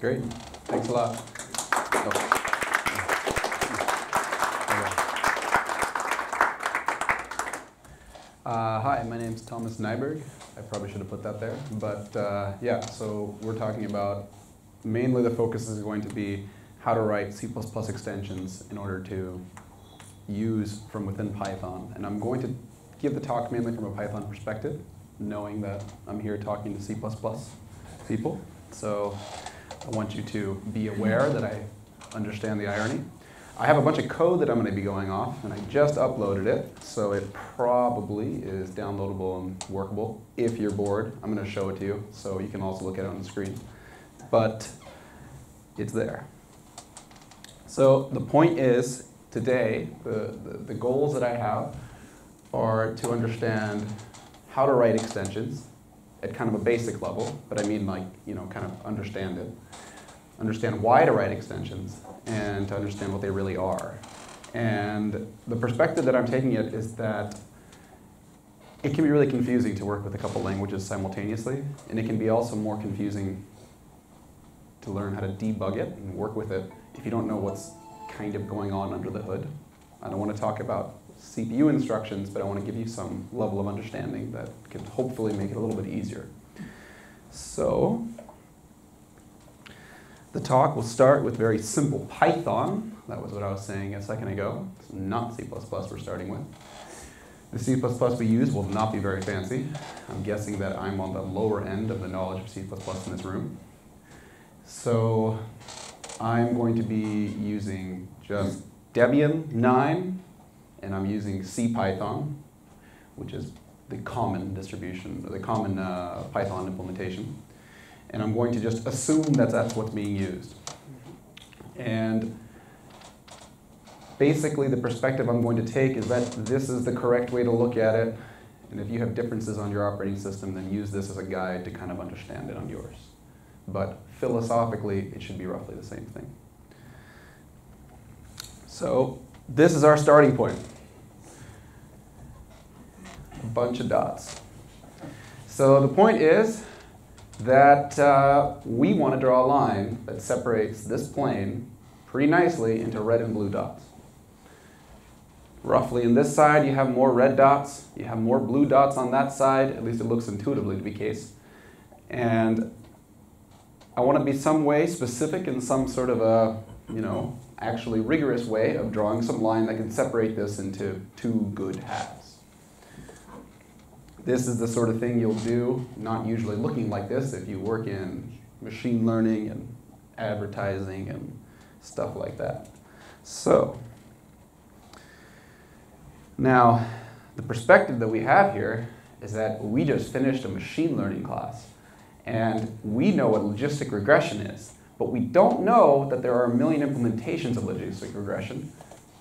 Great. Thanks a lot. Oh. Uh, hi, my name is Thomas Nyberg. I probably should have put that there. But uh, yeah, so we're talking about mainly the focus is going to be how to write C++ extensions in order to use from within Python. And I'm going to give the talk mainly from a Python perspective, knowing that I'm here talking to C++ people. So I want you to be aware that I understand the irony. I have a bunch of code that I'm going to be going off, and I just uploaded it, so it probably is downloadable and workable. If you're bored, I'm going to show it to you, so you can also look at it on the screen. But it's there. So the point is, today, the, the, the goals that I have are to understand how to write extensions at kind of a basic level, but I mean like, you know, kind of understand it. Understand why to write extensions, and to understand what they really are. And the perspective that I'm taking it is that it can be really confusing to work with a couple languages simultaneously, and it can be also more confusing to learn how to debug it and work with it if you don't know what's kind of going on under the hood. I don't want to talk about CPU instructions, but I want to give you some level of understanding that can hopefully make it a little bit easier. So, the talk will start with very simple Python. That was what I was saying a second ago. It's not C++ we're starting with. The C++ we use will not be very fancy. I'm guessing that I'm on the lower end of the knowledge of C++ in this room. So I'm going to be using just Debian 9, and I'm using CPython, which is the common distribution, the common uh, Python implementation and I'm going to just assume that that's what's being used. And basically the perspective I'm going to take is that this is the correct way to look at it, and if you have differences on your operating system, then use this as a guide to kind of understand it on yours. But philosophically, it should be roughly the same thing. So this is our starting point. A bunch of dots. So the point is, that uh, we want to draw a line that separates this plane pretty nicely into red and blue dots. Roughly in this side, you have more red dots, you have more blue dots on that side, at least it looks intuitively to be case. And I want to be some way specific in some sort of a, you know, actually rigorous way of drawing some line that can separate this into two good halves. This is the sort of thing you'll do, not usually looking like this, if you work in machine learning and advertising and stuff like that. So, now, the perspective that we have here is that we just finished a machine learning class, and we know what logistic regression is, but we don't know that there are a million implementations of logistic regression.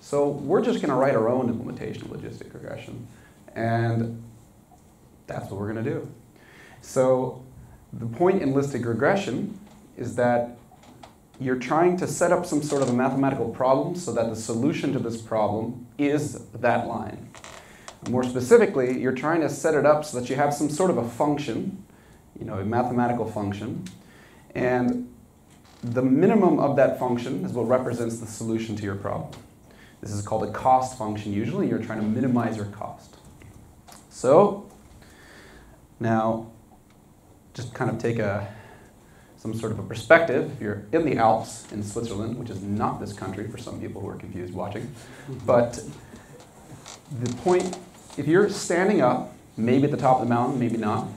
So we're just going to write our own implementation of logistic regression. And that's what we're going to do. So the point in logistic regression is that you're trying to set up some sort of a mathematical problem so that the solution to this problem is that line. More specifically, you're trying to set it up so that you have some sort of a function, you know, a mathematical function, and the minimum of that function is what represents the solution to your problem. This is called a cost function usually. You're trying to minimize your cost. So now, just kind of take a, some sort of a perspective. If you're in the Alps in Switzerland, which is not this country for some people who are confused watching, mm-hmm. but the point, if you're standing up, maybe at the top of the mountain, maybe not,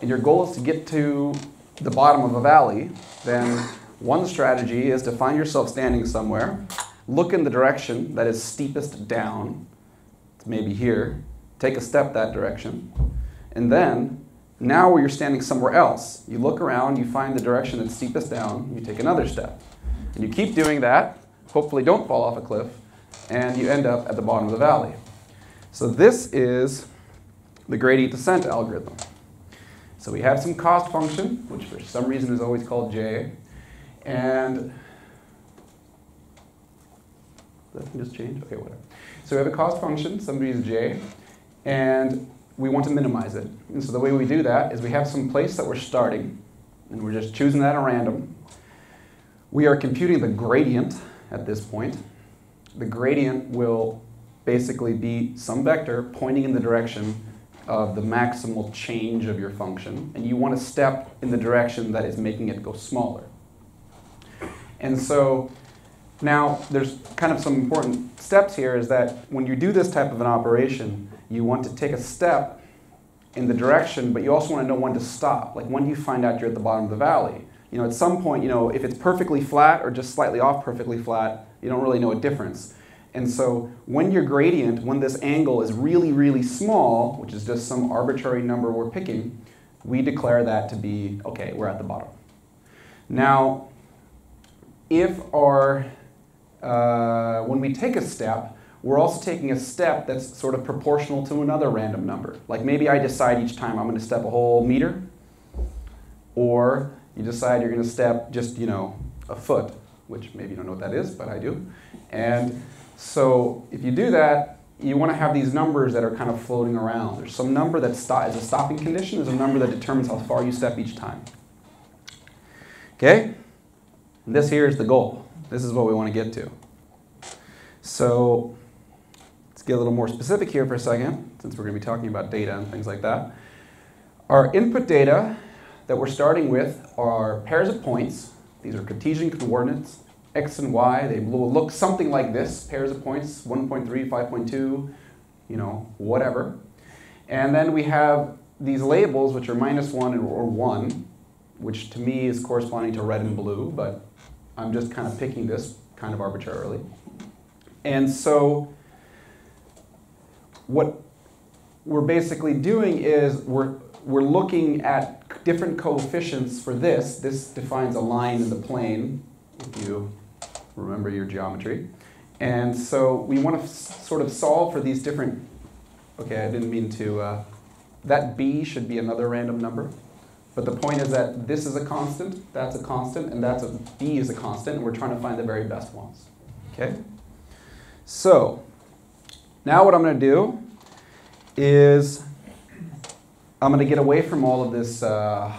and your goal is to get to the bottom of a valley, then one strategy is to find yourself standing somewhere, look in the direction that is steepest down, maybe here, take a step that direction, and then, now where you're standing somewhere else, you look around, you find the direction that's steepest down, you take another step. And you keep doing that, hopefully don't fall off a cliff, and you end up at the bottom of the valley. So this is the gradient descent algorithm. So we have some cost function, which for some reason is always called j, and mm-hmm. that can just change? Okay, whatever. So we have a cost function, some reason j, and we want to minimize it. And so the way we do that is we have some place that we're starting, and we're just choosing that at random. We are computing the gradient at this point. The gradient will basically be some vector pointing in the direction of the maximal change of your function, and you want to step in the direction that is making it go smaller. And so now there's kind of some important steps here is that when you do this type of an operation, you want to take a step in the direction, but you also want to know when to stop. Like when you find out you're at the bottom of the valley? You know, at some point, you know, if it's perfectly flat or just slightly off perfectly flat, you don't really know a difference. And so when your gradient, when this angle is really, really small, which is just some arbitrary number we're picking, we declare that to be, okay, we're at the bottom. Now, if our, uh, when we take a step, we're also taking a step that's sort of proportional to another random number. Like maybe I decide each time I'm going to step a whole meter, or you decide you're going to step just, you know, a foot, which maybe you don't know what that is, but I do. And so if you do that, you want to have these numbers that are kind of floating around. There's some number that is a stopping condition. There's a number that determines how far you step each time. Okay? This here is the goal. This is what we want to get to. So let's get a little more specific here for a second, since we're going to be talking about data and things like that. Our input data that we're starting with are pairs of points. These are Cartesian coordinates, x and y. They will look something like this, pairs of points, 1.3, 5.2, you know, whatever. And then we have these labels, which are minus 1 or 1, which to me is corresponding to red and blue, but I'm just kind of picking this kind of arbitrarily. And so what we're basically doing is we're, we're looking at different coefficients for this. This defines a line in the plane, if you remember your geometry. And so we want to sort of solve for these different, okay, I didn't mean to, uh, that b should be another random number. But the point is that this is a constant, that's a constant, and that's a b is a constant, and we're trying to find the very best ones. Okay? So, now what I'm going to do is I'm going to get away from all of this uh,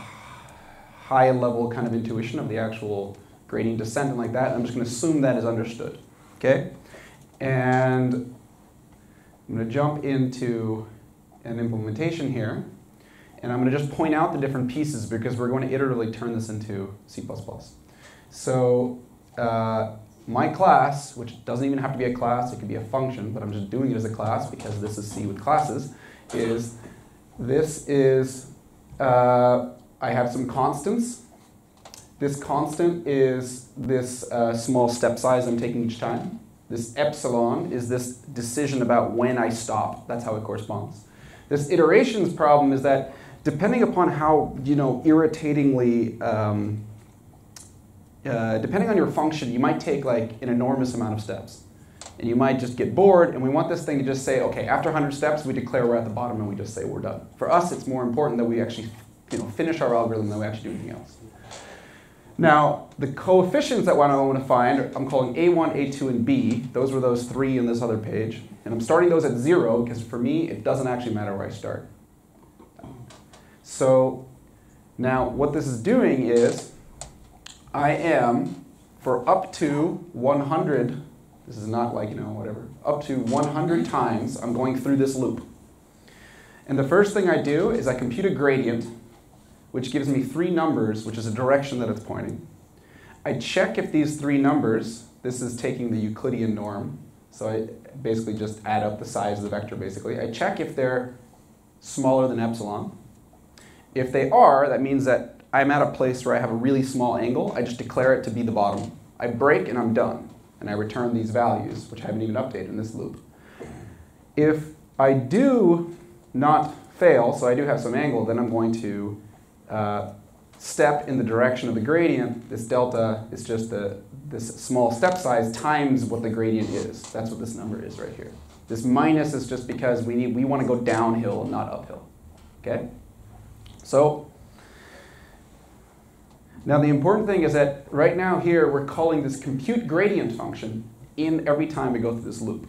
high level kind of intuition of the actual gradient descent and like that. I'm just going to assume that is understood. Okay? And I'm going to jump into an implementation here. And I'm going to just point out the different pieces because we're going to iteratively turn this into C++. So uh, my class, which doesn't even have to be a class, it could be a function, but I'm just doing it as a class because this is C with classes, is this is, uh, I have some constants. This constant is this uh, small step size I'm taking each time. This epsilon is this decision about when I stop. That's how it corresponds. This iterations problem is that depending upon how you know irritatingly um, uh, depending on your function you might take like an enormous amount of steps. And you might just get bored and we want this thing to just say okay after 100 steps we declare we're at the bottom and we just say we're done. For us it's more important that we actually you know finish our algorithm than we actually do anything else. Now the coefficients that I want to find I'm calling a1 a2 and b. Those were those three in this other page. And I'm starting those at zero because for me it doesn't actually matter where I start so now what this is doing is I am, for up to 100, this is not like, you know, whatever, up to 100 times, I'm going through this loop. And the first thing I do is I compute a gradient, which gives me three numbers, which is a direction that it's pointing. I check if these three numbers, this is taking the Euclidean norm, so I basically just add up the size of the vector, basically. I check if they're smaller than epsilon. If they are, that means that I'm at a place where I have a really small angle. I just declare it to be the bottom. I break and I'm done. And I return these values, which I haven't even updated in this loop. If I do not fail, so I do have some angle, then I'm going to uh, step in the direction of the gradient. This delta is just the, this small step size times what the gradient is. That's what this number is right here. This minus is just because we, need, we want to go downhill, not uphill. Okay? So now the important thing is that right now here we're calling this compute gradient function in every time we go through this loop.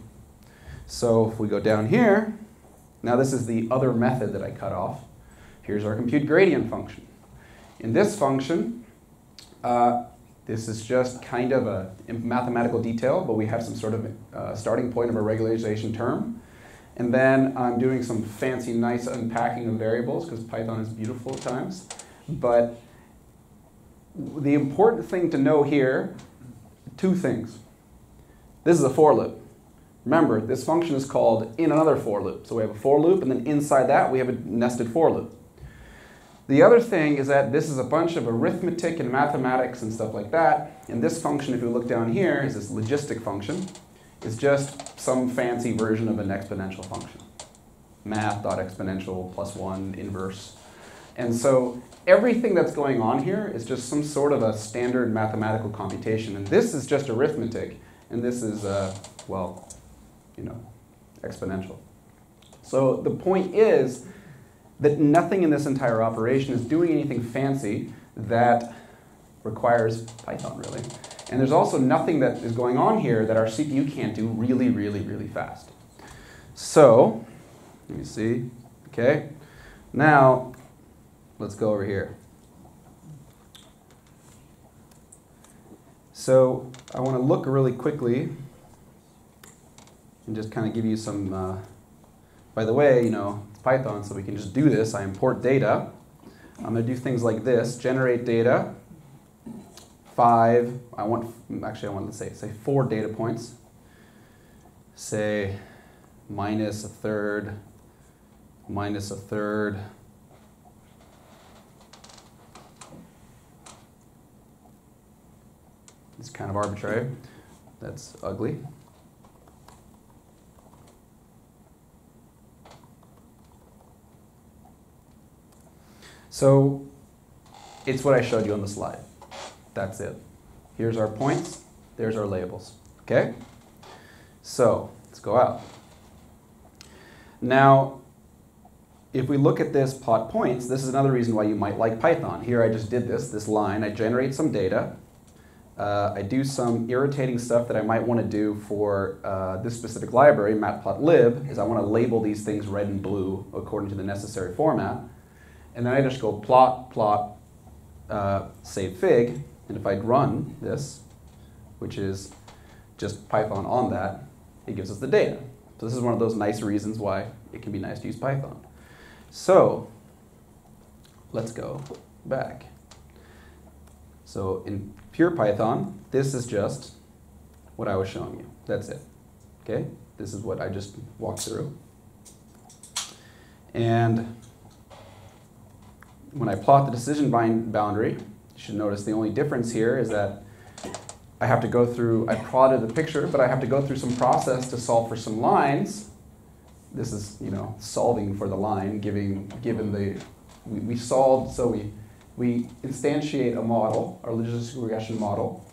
So if we go down here, now this is the other method that I cut off. Here's our compute gradient function. In this function, uh, This is just kind of a mathematical detail, but we have some sort of uh, starting point of a regularization term. And then I'm doing some fancy, nice unpacking of variables because Python is beautiful at times. But the important thing to know here, two things. This is a for loop. Remember, this function is called in another for loop. So we have a for loop, and then inside that we have a nested for loop. The other thing is that this is a bunch of arithmetic and mathematics and stuff like that. And this function, if you look down here, is this logistic function. It's just some fancy version of an exponential function. Math.exponential plus one inverse. And so everything that's going on here is just some sort of a standard mathematical computation. And this is just arithmetic. And this is, uh, well, you know, exponential. So the point is that nothing in this entire operation is doing anything fancy that requires Python, really. And there's also nothing that is going on here that our CPU can't do really, really, really fast. So, let me see. Okay. Now, let's go over here. So, I want to look really quickly and just kind of give you some, uh, by the way, you know, it's Python, so we can just do this. I import data. I'm going to do things like this, generate data, five, I want, actually I want to say, say four data points. Say minus a third, minus a third, It's kind of arbitrary. That's ugly. So it's what I showed you on the slide. That's it. Here's our points. There's our labels. Okay? So let's go out. Now, if we look at this plot points, this is another reason why you might like Python. Here I just did this, this line. I generate some data. Uh, I do some irritating stuff that I might want to do for uh, this specific library, matplotlib, is I want to label these things red and blue according to the necessary format. And then I just go plot, plot, uh, save fig, and if I'd run this, which is just Python on that, it gives us the data. So this is one of those nice reasons why it can be nice to use Python. So let's go back. So in pure Python, this is just what I was showing you. That's it. Okay? This is what I just walked through. And when I plot the decision boundary, should notice the only difference here is that I have to go through, I plotted the picture, but I have to go through some process to solve for some lines. This is, you know, solving for the line, giving, given the, we, we solved, so we, we instantiate a model, our logistic regression model.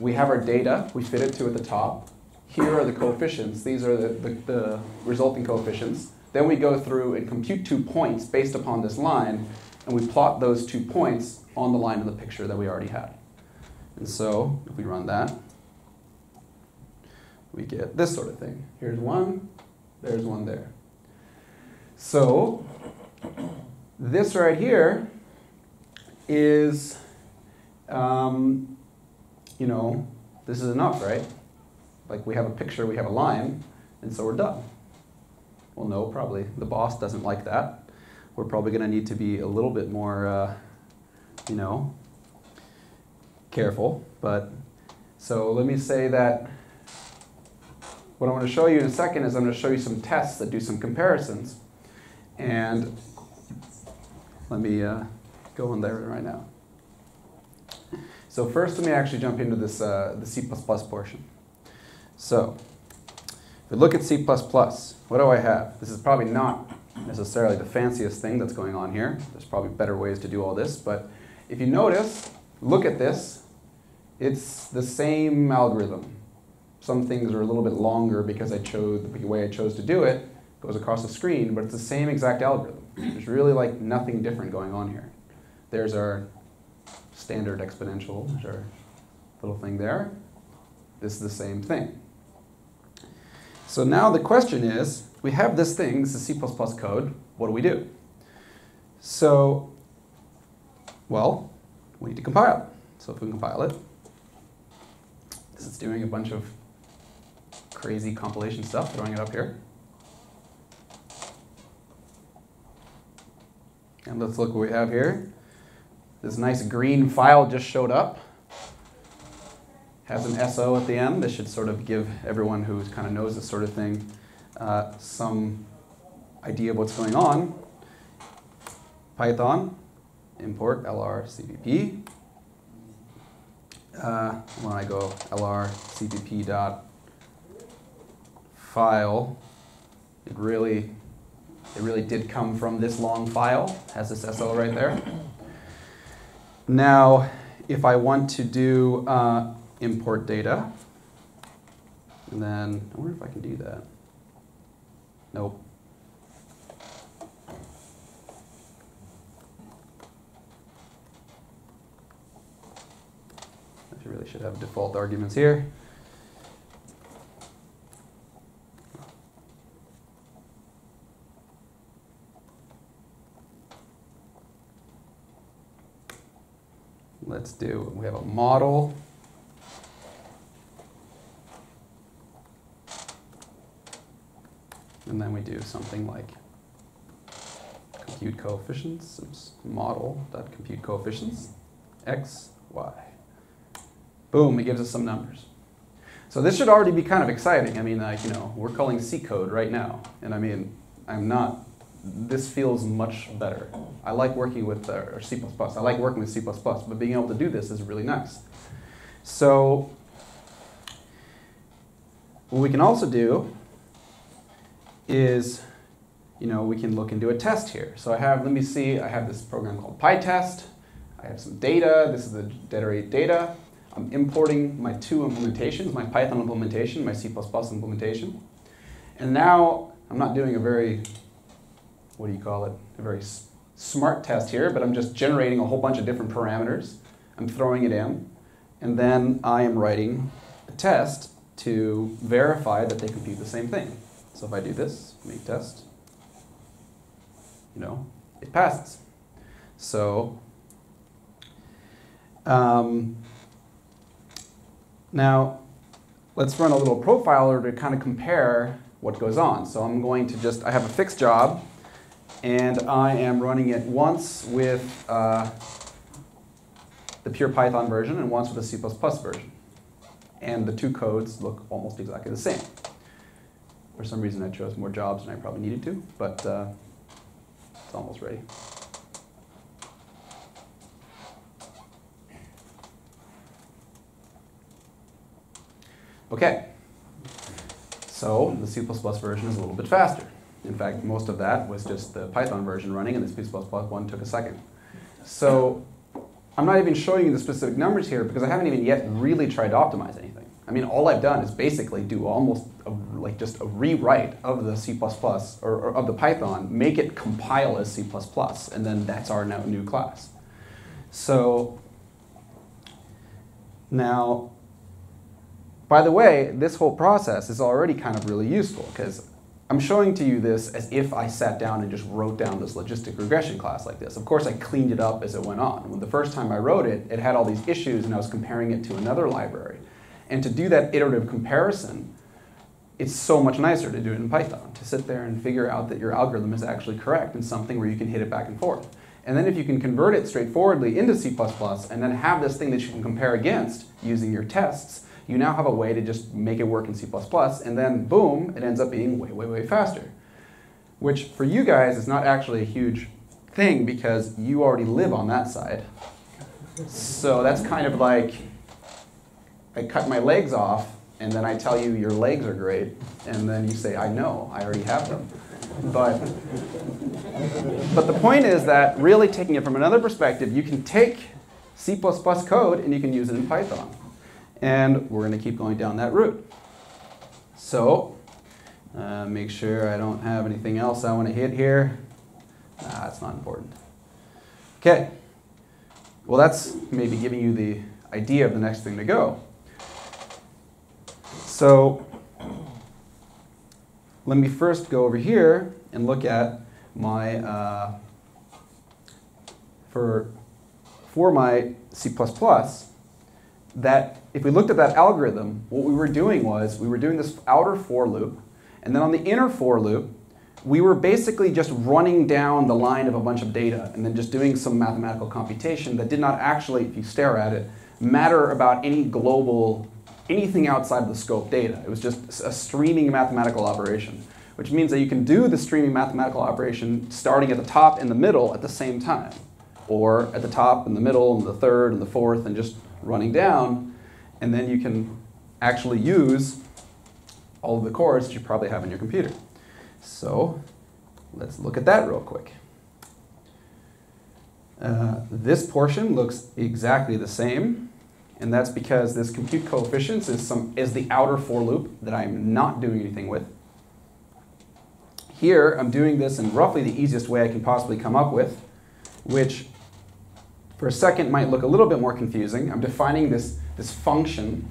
We have our data, we fit it to at the top. Here are the coefficients, these are the, the, the resulting coefficients. Then we go through and compute two points based upon this line, and we plot those two points on the line of the picture that we already had. And so if we run that, we get this sort of thing. Here's one, there's one there. So this right here is, um, you know, this is enough, right? Like we have a picture, we have a line, and so we're done. Well, no, probably. The boss doesn't like that we're probably going to need to be a little bit more, uh, you know, careful. But so let me say that what I'm going to show you in a second is I'm going to show you some tests that do some comparisons. And let me uh, go on there right now. So first, let me actually jump into this uh, the C++ portion. So if we look at C++, what do I have? This is probably not necessarily the fanciest thing that's going on here. There's probably better ways to do all this, but if you notice, look at this, it's the same algorithm. Some things are a little bit longer because I chose the way I chose to do it goes across the screen, but it's the same exact algorithm. There's really like nothing different going on here. There's our standard exponential, there's our little thing there. This is the same thing. So now the question is, we have this thing, this is C++ code, what do we do? So, well, we need to compile. So if we compile it, This is doing a bunch of crazy compilation stuff, throwing it up here. And let's look what we have here. This nice green file just showed up. Has an SO at the end. This should sort of give everyone who kind of knows this sort of thing uh, some idea of what's going on. Python, import lr cpp. Uh, when I go lr dot file, it really it really did come from this long file, has this SL right there. Now, if I want to do uh, import data, and then I wonder if I can do that. Nope. I really should have default arguments here. Let's do, we have a model. And then we do something like compute coefficients, oops, model.compute coefficients, x, y. Boom, it gives us some numbers. So this should already be kind of exciting. I mean, like, you know, we're calling C code right now. And I mean, I'm not this feels much better. I like working with uh, C++. I like working with C++, but being able to do this is really nice. So what we can also do is, you know, we can look into a test here. So I have, let me see, I have this program called PyTest. I have some data. This is the generate data. I'm importing my two implementations, my Python implementation, my C++ implementation. And now I'm not doing a very what do you call it, a very smart test here, but I'm just generating a whole bunch of different parameters. I'm throwing it in, and then I am writing a test to verify that they compute the same thing. So if I do this, make test, you know, it passes. So um, now let's run a little profiler to kind of compare what goes on. So I'm going to just, I have a fixed job, and I am running it once with uh, the pure Python version and once with the C++ version. And the two codes look almost exactly the same. For some reason I chose more jobs than I probably needed to, but uh, it's almost ready. Okay, so the C++ version is a little bit faster. In fact, most of that was just the Python version running, and this C++ one took a second. So I'm not even showing you the specific numbers here because I haven't even yet really tried to optimize anything. I mean, all I've done is basically do almost a, like just a rewrite of the C++ or, or, of the Python, make it compile as C++, and then that's our now new class. So now, by the way, this whole process is already kind of really useful because I'm showing to you this as if I sat down and just wrote down this logistic regression class like this. Of course, I cleaned it up as it went on. When the first time I wrote it, it had all these issues and I was comparing it to another library. And to do that iterative comparison, it's so much nicer to do it in Python, to sit there and figure out that your algorithm is actually correct in something where you can hit it back and forth. And then if you can convert it straightforwardly into C++ and then have this thing that you can compare against using your tests, you now have a way to just make it work in C++, and then boom, it ends up being way, way, way faster. Which for you guys is not actually a huge thing because you already live on that side. So that's kind of like I cut my legs off, and then I tell you your legs are great, and then you say, I know, I already have them. But, but the point is that really taking it from another perspective, you can take C++ code and you can use it in Python. And we're going to keep going down that route. So, uh, make sure I don't have anything else I want to hit here. Nah, that's not important. Okay. Well, that's maybe giving you the idea of the next thing to go. So, let me first go over here and look at my, uh, for, for my C++, that if we looked at that algorithm, what we were doing was we were doing this outer for loop, and then on the inner for loop, we were basically just running down the line of a bunch of data and then just doing some mathematical computation that did not actually, if you stare at it, matter about any global, anything outside of the scope data. It was just a streaming mathematical operation, which means that you can do the streaming mathematical operation starting at the top and the middle at the same time, or at the top and the middle and the third and the fourth and just running down, and then you can actually use all of the cores that you probably have in your computer. So let's look at that real quick. Uh, this portion looks exactly the same, and that's because this compute coefficients is, some, is the outer for loop that I'm not doing anything with. Here, I'm doing this in roughly the easiest way I can possibly come up with, which for a second might look a little bit more confusing. I'm defining this, this function,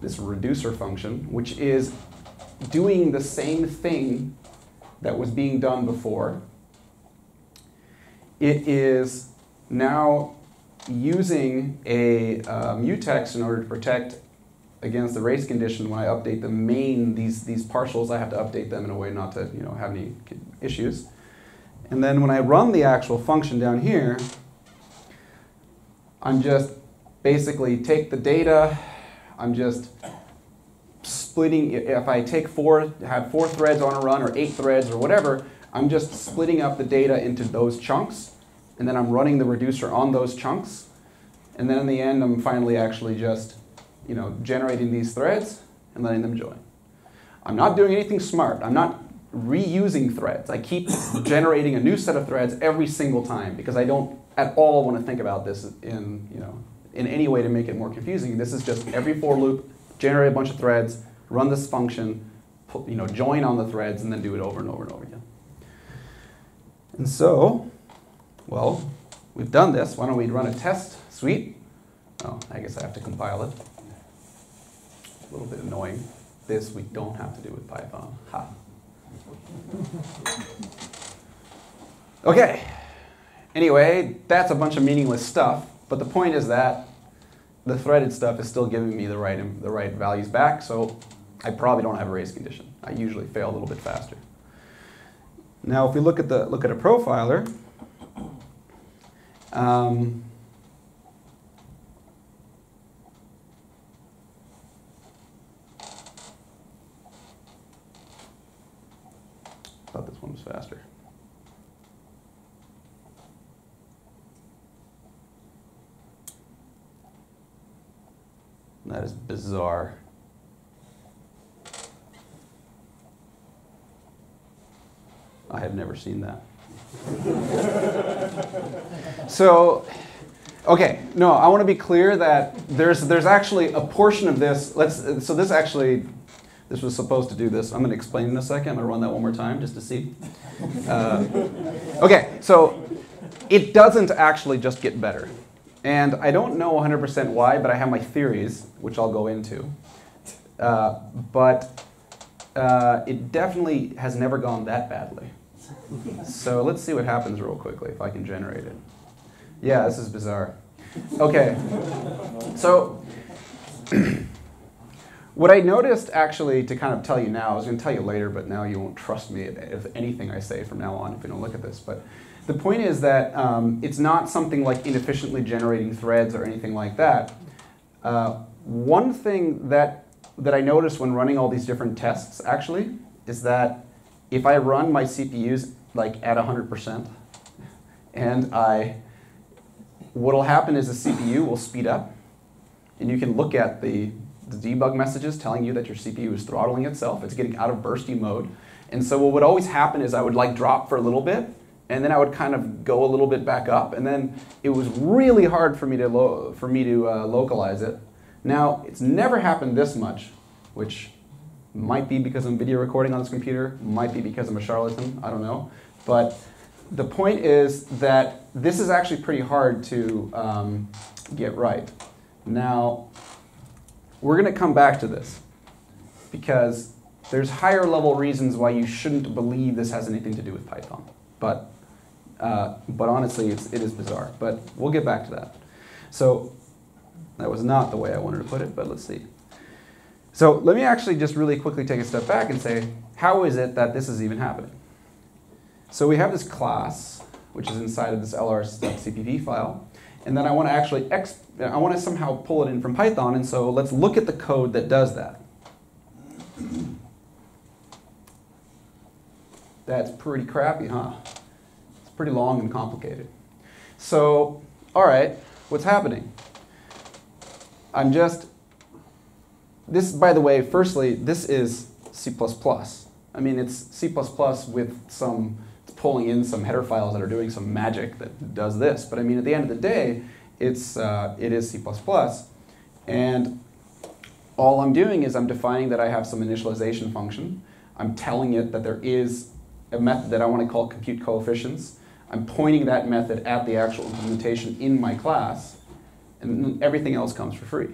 this reducer function, which is doing the same thing that was being done before. It is now using a uh, mutex in order to protect against the race condition when I update the main, these, these partials, I have to update them in a way not to you know, have any issues. And then when I run the actual function down here, I'm just basically take the data, I'm just splitting, if I take four, have four threads on a run or eight threads or whatever, I'm just splitting up the data into those chunks, and then I'm running the reducer on those chunks, and then in the end, I'm finally actually just, you know, generating these threads and letting them join. I'm not doing anything smart. I'm not reusing threads. I keep generating a new set of threads every single time because I don't at all want to think about this in, you know, in any way to make it more confusing. This is just every for loop, generate a bunch of threads, run this function, put, you know, join on the threads, and then do it over and over and over again. And so, well, we've done this. Why don't we run a test suite? Oh, I guess I have to compile it. A little bit annoying. This we don't have to do with Python. Ha. Okay. Anyway, that's a bunch of meaningless stuff, but the point is that the threaded stuff is still giving me the right, the right values back, so I probably don't have a race condition. I usually fail a little bit faster. Now, if we look at, the, look at a profiler, um, thought this one was faster. That is bizarre. I have never seen that. So, okay, no, I want to be clear that there's there's actually a portion of this. Let's so this actually this was supposed to do this. I'm going to explain in a second. I'm going to run that one more time just to see. Uh, okay, so it doesn't actually just get better. And I don't know 100% why, but I have my theories, which I'll go into. Uh, but uh, it definitely has never gone that badly. So let's see what happens real quickly if I can generate it. Yeah, this is bizarre. Okay, so what I noticed actually to kind of tell you now, I was going to tell you later, but now you won't trust me if anything I say from now on if you don't look at this. But the point is that um, it's not something like inefficiently generating threads or anything like that. Uh, one thing that, that I noticed when running all these different tests actually is that if I run my CPUs like at 100% and I, what'll happen is the CPU will speed up and you can look at the, the debug messages telling you that your CPU is throttling itself. It's getting out of bursty mode. And so what would always happen is I would like drop for a little bit and then I would kind of go a little bit back up, and then it was really hard for me to for me to uh, localize it. Now it's never happened this much, which might be because I'm video recording on this computer, might be because I'm a charlatan, I don't know. But the point is that this is actually pretty hard to um, get right. Now we're going to come back to this because there's higher level reasons why you shouldn't believe this has anything to do with Python. But uh, but honestly, it's, it is bizarre. But we'll get back to that. So That was not the way I wanted to put it, but let's see. So let me actually just really quickly take a step back and say, how is it that this is even happening? So we have this class, which is inside of this lrs.cpp file, and then I want to actually, I want to somehow pull it in from Python, and so let's look at the code that does that. That's pretty crappy, huh? It's pretty long and complicated. So, all right, what's happening? I'm just, this, by the way, firstly, this is C++. I mean, it's C++ with some, pulling in some header files that are doing some magic that does this. But I mean, at the end of the day, it's, uh, it is C++. And all I'm doing is I'm defining that I have some initialization function. I'm telling it that there is a method that I want to call compute coefficients. I'm pointing that method at the actual implementation in my class, and everything else comes for free.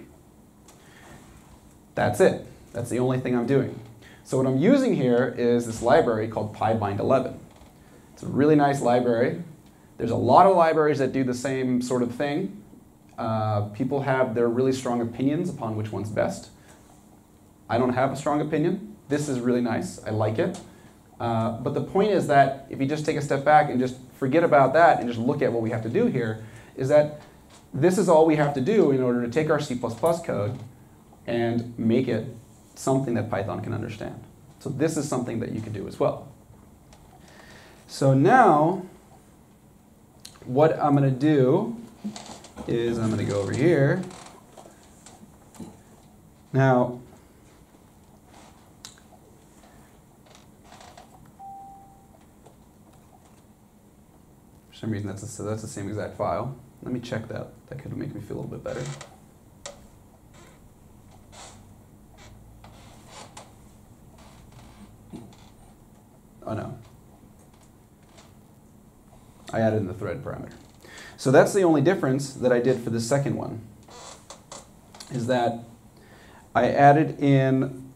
That's it. That's the only thing I'm doing. So what I'm using here is this library called PyBind11. It's a really nice library. There's a lot of libraries that do the same sort of thing. Uh, people have their really strong opinions upon which one's best. I don't have a strong opinion. This is really nice. I like it. Uh, but the point is that if you just take a step back and just forget about that and just look at what we have to do here, is that this is all we have to do in order to take our C++ code and make it something that Python can understand. So this is something that you can do as well. So now, what I'm going to do is I'm going to go over here. Now, some reason that's, a, that's the same exact file. Let me check that. That could make me feel a little bit better. Oh no. I added in the thread parameter. So that's the only difference that I did for the second one, is that I added in,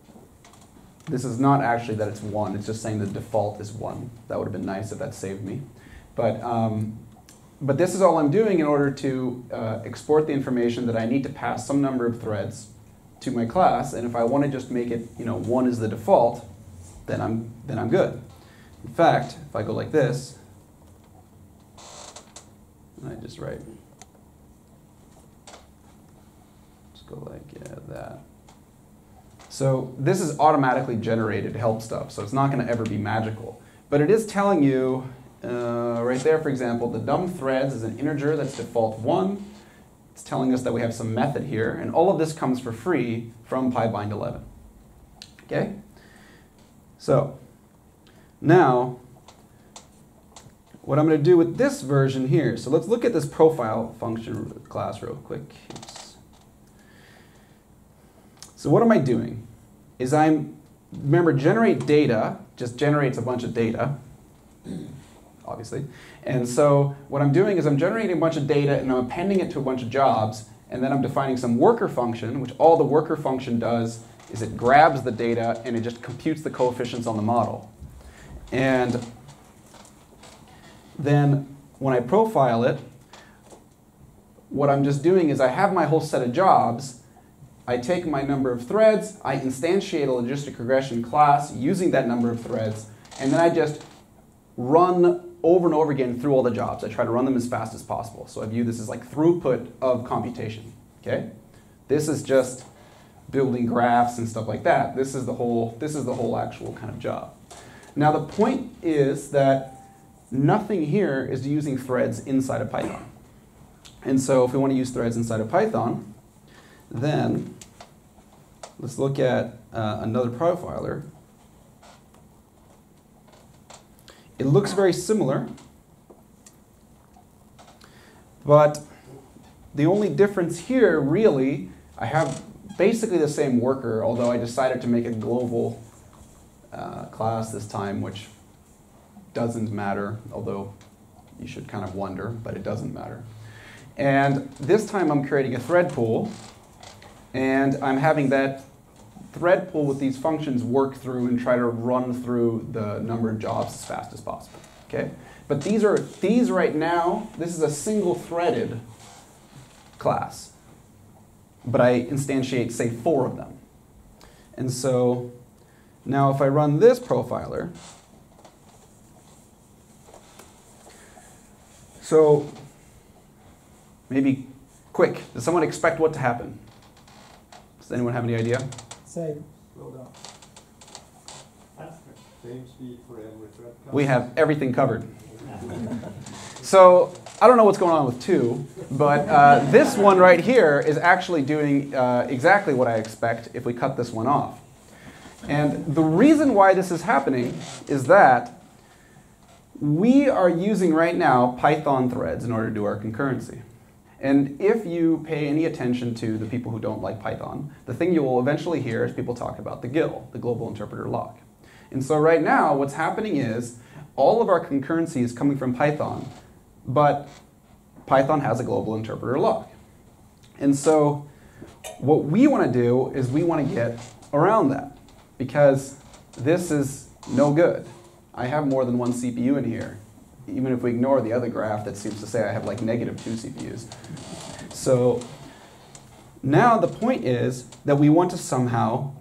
this is not actually that it's one, it's just saying the default is one. That would have been nice if that saved me. But, um, but this is all I'm doing in order to uh, export the information that I need to pass some number of threads to my class. And if I want to just make it, you know, one is the default, then I'm, then I'm good. In fact, if I go like this, and I just write, let's go like yeah, that. So this is automatically generated help stuff, so it's not going to ever be magical. But it is telling you uh, right there, for example, the dumb threads is an integer that's default 1. It's telling us that we have some method here, and all of this comes for free from PyBind 11. Okay? So, now, what I'm going to do with this version here, so let's look at this profile function class real quick. Oops. So what am I doing? Is I'm, remember, generate data just generates a bunch of data obviously. And so what I'm doing is I'm generating a bunch of data and I'm appending it to a bunch of jobs, and then I'm defining some worker function, which all the worker function does is it grabs the data and it just computes the coefficients on the model. And then when I profile it, what I'm just doing is I have my whole set of jobs, I take my number of threads, I instantiate a logistic regression class using that number of threads, and then I just run over and over again through all the jobs. I try to run them as fast as possible. So I view this as like throughput of computation. Okay? This is just building graphs and stuff like that. This is the whole this is the whole actual kind of job. Now the point is that nothing here is using threads inside of Python. And so if we want to use threads inside of Python, then let's look at uh, another profiler It looks very similar, but the only difference here, really, I have basically the same worker, although I decided to make a global class this time, which doesn't matter, although you should kind of wonder, but it doesn't matter. And this time I'm creating a thread pool, and I'm having that thread pool with these functions work through and try to run through the number of jobs as fast as possible. Okay? But these are these right now, this is a single threaded class. but I instantiate, say, four of them. And so now if I run this profiler, so maybe quick, does someone expect what to happen? Does anyone have any idea? Same. Slow down. Same speed for every thread. We have everything covered. So I don't know what's going on with two, but uh, this one right here is actually doing uh, exactly what I expect if we cut this one off. And the reason why this is happening is that we are using right now Python threads in order to do our concurrency. And if you pay any attention to the people who don't like Python, the thing you will eventually hear is people talk about the GIL, the Global Interpreter Lock. And so right now, what's happening is all of our concurrency is coming from Python, but Python has a global interpreter lock. And so what we want to do is we want to get around that because this is no good. I have more than one CPU in here, even if we ignore the other graph that seems to say I have like negative two CPUs. So now the point is that we want to somehow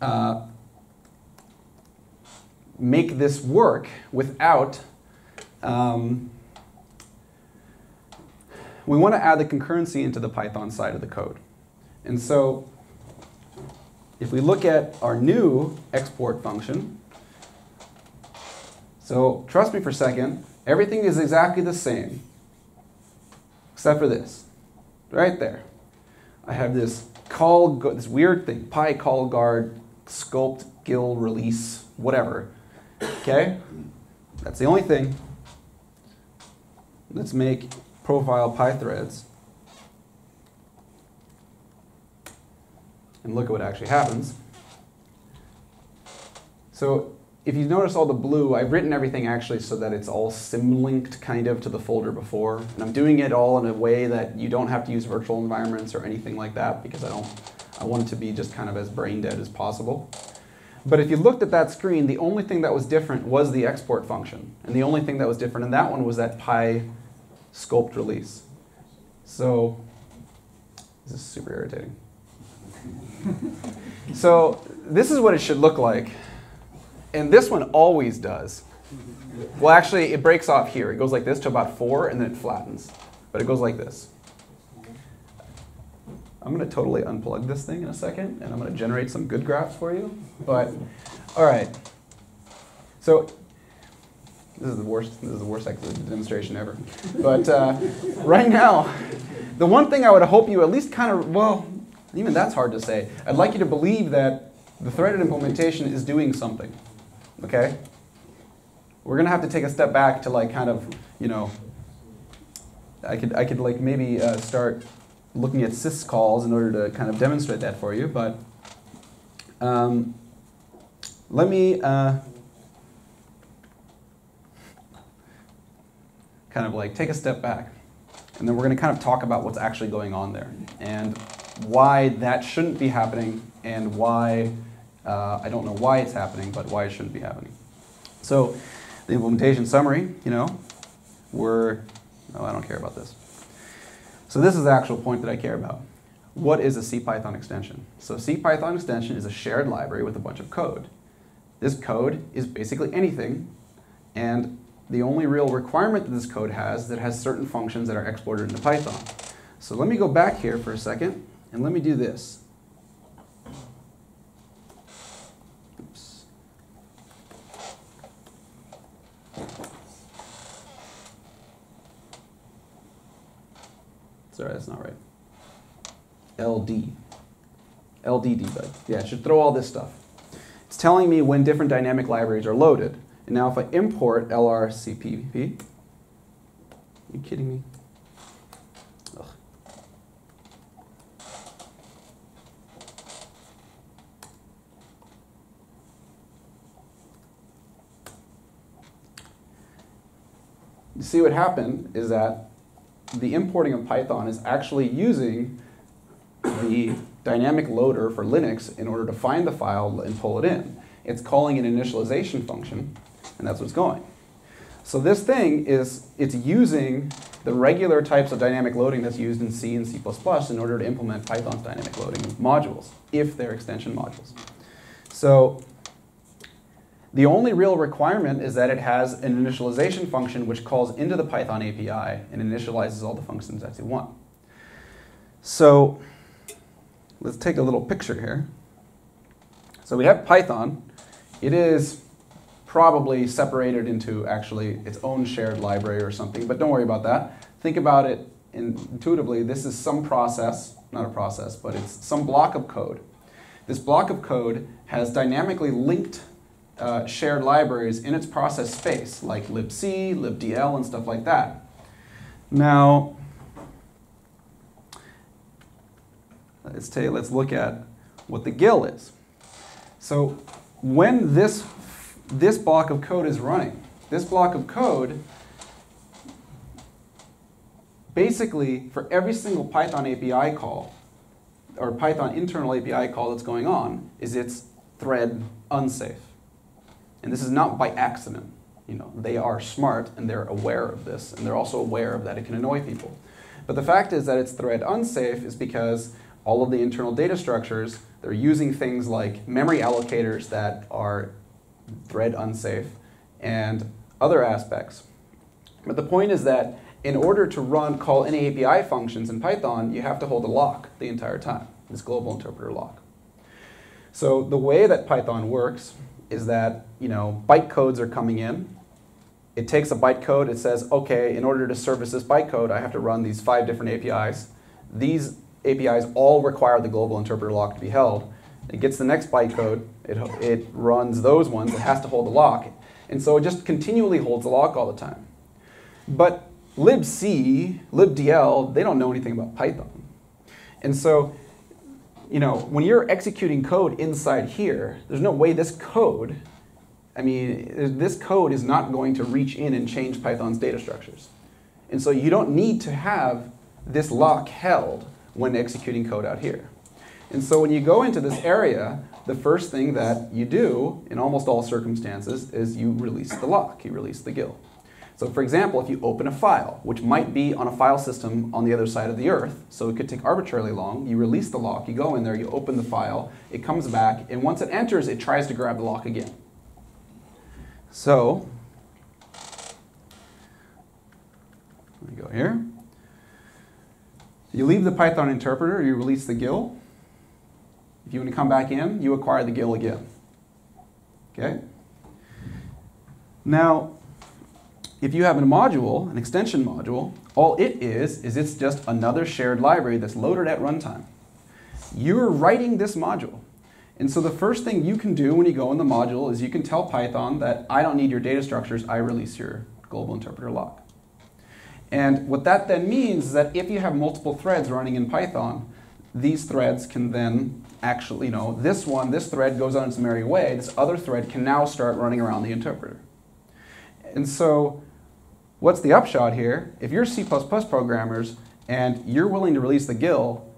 uh, make this work without. Um, we want to add the concurrency into the Python side of the code. And so if we look at our new export function, so trust me for a second, everything is exactly the same, except for this, right there. I have this call, this weird thing, pi call guard, scoped, GIL, release, whatever. Okay? That's the only thing. Let's make profile pythreads. And look at what actually happens. So if you notice all the blue, I've written everything actually so that it's all symlinked kind of to the folder before. And I'm doing it all in a way that you don't have to use virtual environments or anything like that because I don't I want it to be just kind of as brain dead as possible. But if you looked at that screen, the only thing that was different was the export function. And the only thing that was different in that one was that py scoped release. So this is super irritating. so this is what it should look like. And this one always does. Well, actually, it breaks off here. It goes like this to about four, and then it flattens. But it goes like this. I'm going to totally unplug this thing in a second, and I'm going to generate some good graphs for you. But, all right. So, this is the worst. This is the worst demonstration ever. But uh, right now, the one thing I would hope you at least kind of well, even that's hard to say. I'd like you to believe that the threaded implementation is doing something. Okay. We're gonna have to take a step back to like kind of you know. I could I could like maybe uh, start looking at syscalls in order to kind of demonstrate that for you. But um, let me uh, kind of like take a step back. And then we're going to kind of talk about what's actually going on there and why that shouldn't be happening and why, uh, I don't know why it's happening, but why it shouldn't be happening. So the implementation summary, you know, we're, oh, I don't care about this. So this is the actual point that I care about. What is a CPython extension? So CPython extension is a shared library with a bunch of code. This code is basically anything, and the only real requirement that this code has is that it has certain functions that are exported into Python. So let me go back here for a second, and let me do this. Sorry, that's not right. LD. LD debug. Yeah, it should throw all this stuff. It's telling me when different dynamic libraries are loaded. And now if I import lrcpp, are you kidding me? You see what happened is that the importing of Python is actually using the dynamic loader for Linux in order to find the file and pull it in. It's calling an initialization function, and that's what's going. So this thing is, it's using the regular types of dynamic loading that's used in C and C++ in order to implement Python's dynamic loading modules, if they're extension modules. So the only real requirement is that it has an initialization function which calls into the Python API and initializes all the functions that you want. So let's take a little picture here. So we have Python. It is probably separated into actually its own shared library or something, but don't worry about that. Think about it intuitively. This is some process, not a process, but it's some block of code. This block of code has dynamically linked uh, shared libraries in its process space, like libc, libdl, and stuff like that. Now, let's, take, let's look at what the GIL is. So when this, this block of code is running, this block of code, basically for every single Python API call, or Python internal API call that's going on, is its thread unsafe. And this is not by accident. You know, they are smart and they're aware of this, and they're also aware of that it can annoy people. But the fact is that it's thread unsafe is because all of the internal data structures they're using things like memory allocators that are thread unsafe and other aspects. But the point is that in order to run call any API functions in Python, you have to hold a lock the entire time, this global interpreter lock. So the way that Python works is that you know bytecodes are coming in. It takes a bytecode, it says, okay, in order to service this bytecode, I have to run these five different APIs. These APIs all require the global interpreter lock to be held. It gets the next bytecode, it, it runs those ones, it has to hold the lock. And so it just continually holds the lock all the time. But libc, libdl, they don't know anything about Python. And so, you know, when you're executing code inside here, there's no way this code, I mean, this code is not going to reach in and change Python's data structures. And so you don't need to have this lock held when executing code out here. And so when you go into this area, the first thing that you do in almost all circumstances is you release the lock, you release the GIL. So for example, if you open a file, which might be on a file system on the other side of the earth, so it could take arbitrarily long, you release the lock, you go in there, you open the file, it comes back, and once it enters, it tries to grab the lock again. So, let me go here. You leave the Python interpreter, you release the GIL. If you want to come back in, you acquire the GIL again. Okay? Now, if you have a module, an extension module, all it is, is it's just another shared library that's loaded at runtime. You're writing this module. And so the first thing you can do when you go in the module is you can tell Python that I don't need your data structures, I release your global interpreter lock. And what that then means is that if you have multiple threads running in Python, these threads can then actually, you know, this one, this thread goes on its merry way, this other thread can now start running around the interpreter. And so what's the upshot here? If you're C++ programmers and you're willing to release the GIL,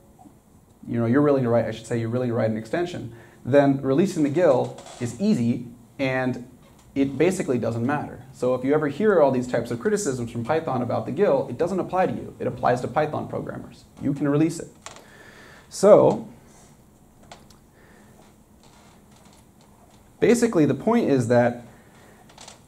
you know, you're willing to write, I should say, you're willing to write an extension, then releasing the GIL is easy and it basically doesn't matter. So if you ever hear all these types of criticisms from Python about the GIL, it doesn't apply to you. It applies to Python programmers. You can release it. So basically the point is that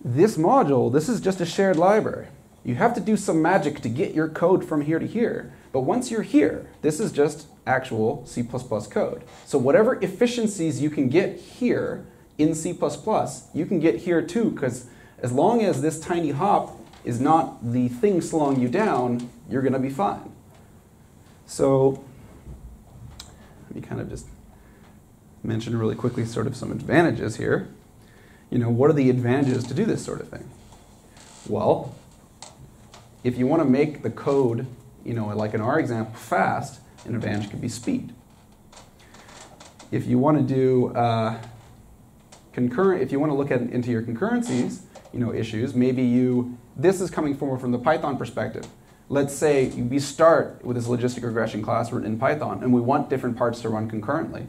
this module, this is just a shared library. You have to do some magic to get your code from here to here. But once you're here, this is just actual C++ code. So whatever efficiencies you can get here in C++, you can get here too, because as long as this tiny hop is not the thing slowing you down, you're going to be fine. So let me kind of just mention really quickly sort of some advantages here. You know, what are the advantages to do this sort of thing? Well, if you want to make the code, you know, like in our example, fast, an advantage could be speed. If you want to do uh, concurrent, if you want to look at into your concurrencies, you know, issues, maybe you, this is coming forward from the Python perspective. Let's say we start with this logistic regression class in Python, and we want different parts to run concurrently.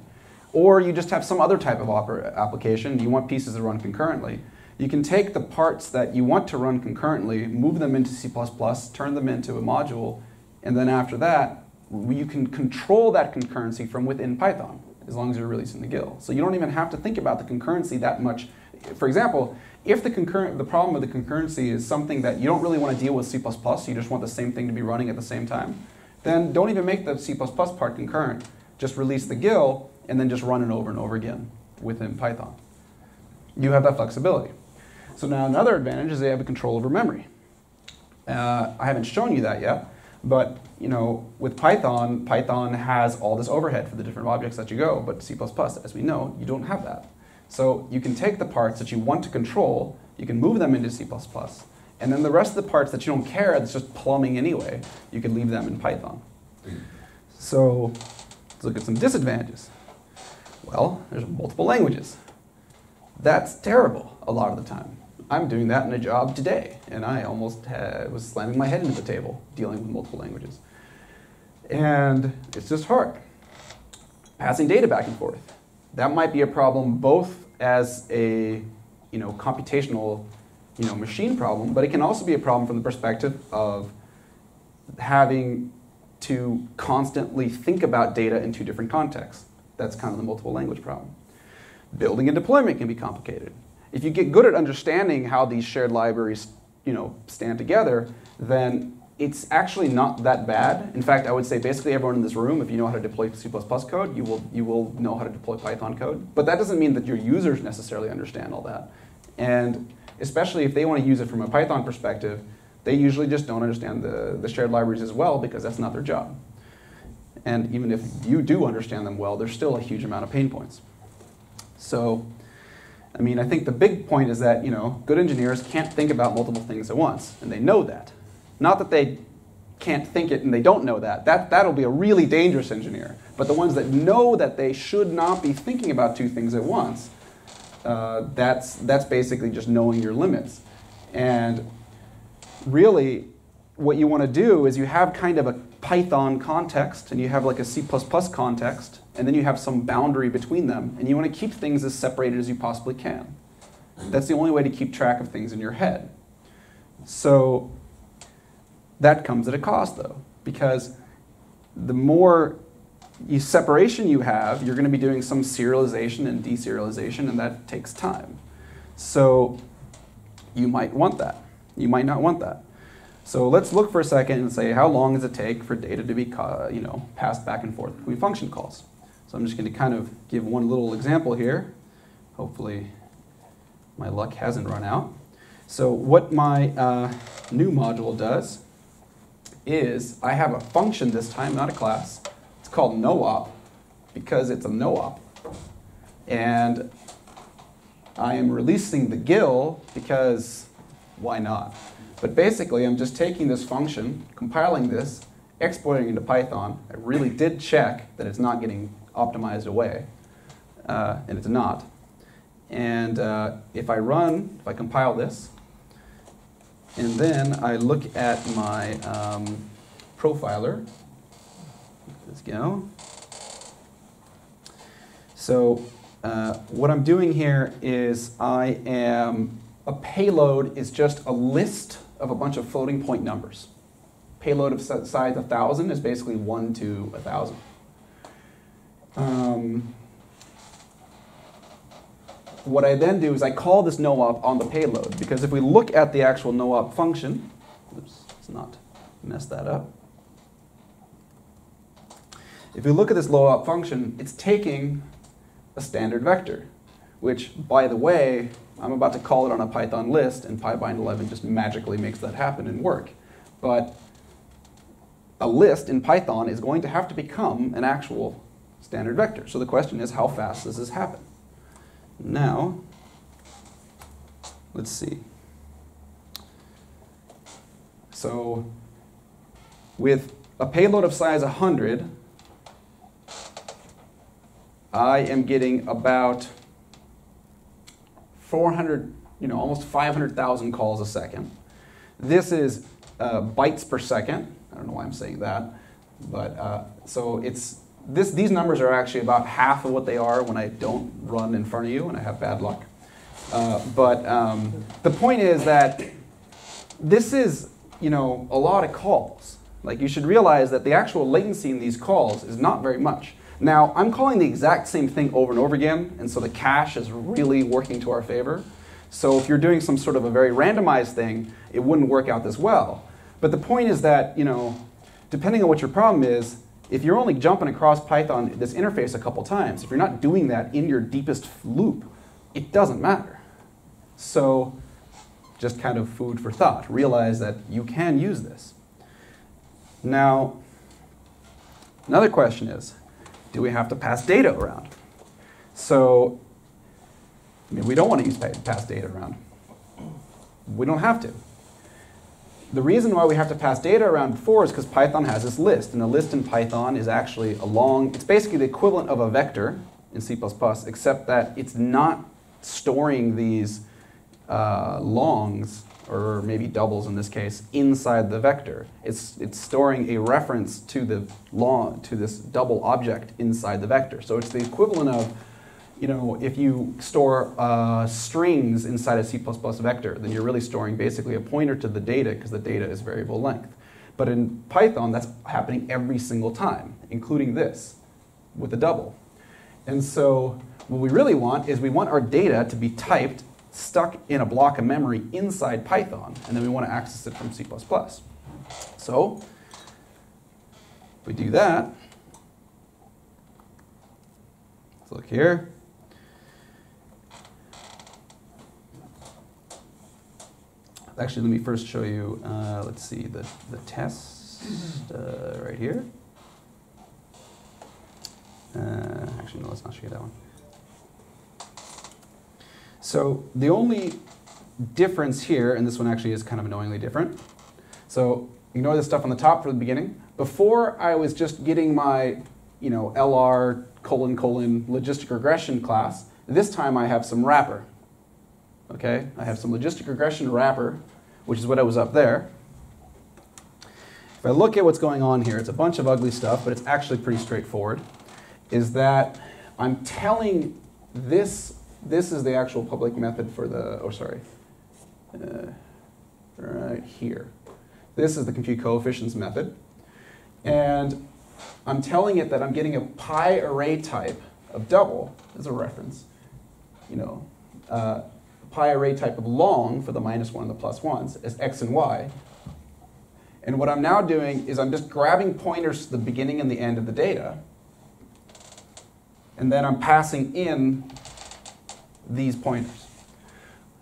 Or you just have some other type of application, you want pieces to run concurrently. You can take the parts that you want to run concurrently, move them into C++, turn them into a module, and then after that, you can control that concurrency from within Python, as long as you're releasing the GIL. So you don't even have to think about the concurrency that much. For example, if the concurrent, the problem with the concurrency is something that you don't really want to deal with C++, you just want the same thing to be running at the same time, then don't even make the C++ part concurrent. Just release the GIL and then just run it over and over again within Python. You have that flexibility. So now another advantage is they have a control over memory. Uh, I haven't shown you that yet, but you know, with Python, Python has all this overhead for the different objects that you go, but C++, as we know, you don't have that. So you can take the parts that you want to control, you can move them into C++, and then the rest of the parts that you don't care, that's just plumbing anyway, you can leave them in Python. So let's look at some disadvantages. Well, there's multiple languages. That's terrible a lot of the time. I'm doing that in a job today, and I almost had, was slamming my head into the table dealing with multiple languages. And it's just hard. Passing data back and forth. That might be a problem both as a you know, computational you know, machine problem, but it can also be a problem from the perspective of having to constantly think about data in two different contexts. That's kind of the multiple language problem. Building and deployment can be complicated if you get good at understanding how these shared libraries you know, stand together, then it's actually not that bad. In fact, I would say basically everyone in this room, if you know how to deploy C++ code, you will, you will know how to deploy Python code. But that doesn't mean that your users necessarily understand all that. And especially if they want to use it from a Python perspective, they usually just don't understand the, the shared libraries as well because that's not their job. And even if you do understand them well, there's still a huge amount of pain points. So I mean, I think the big point is that, you know, good engineers can't think about multiple things at once, and they know that. Not that they can't think it and they don't know that. that that'll be a really dangerous engineer. But the ones that know that they should not be thinking about two things at once, uh, that's, that's basically just knowing your limits. And really, what you want to do is you have kind of a Python context and you have like a C++ context, and then you have some boundary between them, and you want to keep things as separated as you possibly can. That's the only way to keep track of things in your head. So that comes at a cost, though, because the more you separation you have, you're going to be doing some serialization and deserialization, and that takes time. So you might want that. You might not want that. So let's look for a second and say how long does it take for data to be you know, passed back and forth between function calls. So I'm just going to kind of give one little example here. Hopefully my luck hasn't run out. So what my uh, new module does is I have a function this time, not a class. It's called no-op because it's a no-op. And I am releasing the GIL because why not? But basically, I'm just taking this function, compiling this, exporting into Python. I really did check that it's not getting optimized away, uh, and it's not. And uh, if I run, if I compile this, and then I look at my um, profiler, let's go. So uh, what I'm doing here is I am, a payload is just a list of a bunch of floating point numbers. Payload of size 1,000 is basically 1 to 1,000. Um, what I then do is I call this no-op on the payload, because if we look at the actual no-op function, oops, let's not mess that up. If we look at this no-op function, it's taking a standard vector, which, by the way, I'm about to call it on a Python list, and PyBind 11 just magically makes that happen and work. But a list in Python is going to have to become an actual standard vector. So the question is, how fast does this happen? Now, let's see. So with a payload of size 100, I am getting about 400, you know, almost 500,000 calls a second. This is uh, bytes per second. I don't know why I'm saying that, but uh, so it's this. These numbers are actually about half of what they are when I don't run in front of you and I have bad luck. Uh, but um, the point is that this is, you know, a lot of calls. Like you should realize that the actual latency in these calls is not very much. Now, I'm calling the exact same thing over and over again, and so the cache is really working to our favor. So if you're doing some sort of a very randomized thing, it wouldn't work out this well. But the point is that, you know, depending on what your problem is, if you're only jumping across Python, this interface a couple times, if you're not doing that in your deepest loop, it doesn't matter. So just kind of food for thought. Realize that you can use this. Now, another question is, do we have to pass data around? So, I mean, we don't want to use pass data around. We don't have to. The reason why we have to pass data around before is because Python has this list, and a list in Python is actually a long, it's basically the equivalent of a vector in C++, except that it's not storing these uh, longs, or maybe doubles in this case, inside the vector. It's, it's storing a reference to the long, to this double object inside the vector. So it's the equivalent of you know, if you store uh, strings inside a C++ vector, then you're really storing basically a pointer to the data because the data is variable length. But in Python, that's happening every single time, including this with a double. And so what we really want is we want our data to be typed stuck in a block of memory inside Python, and then we want to access it from C++. So if we do that, let's look here. actually, let me first show you, uh, let's see, the, the test uh, right here. Uh, actually, no, let's not show you that one. So the only difference here, and this one actually is kind of annoyingly different. So ignore the stuff on the top for the beginning. Before I was just getting my, you know, LR colon colon logistic regression class. This time I have some wrapper. Okay, I have some logistic regression wrapper which is what I was up there. If I look at what's going on here, it's a bunch of ugly stuff, but it's actually pretty straightforward, is that I'm telling this, this is the actual public method for the, oh sorry, uh, right here. This is the compute coefficients method. And I'm telling it that I'm getting a py array type of double as a reference, you know, uh, py array type of long for the minus 1 and the 1s as x and y. And what I'm now doing is I'm just grabbing pointers to the beginning and the end of the data, and then I'm passing in these pointers.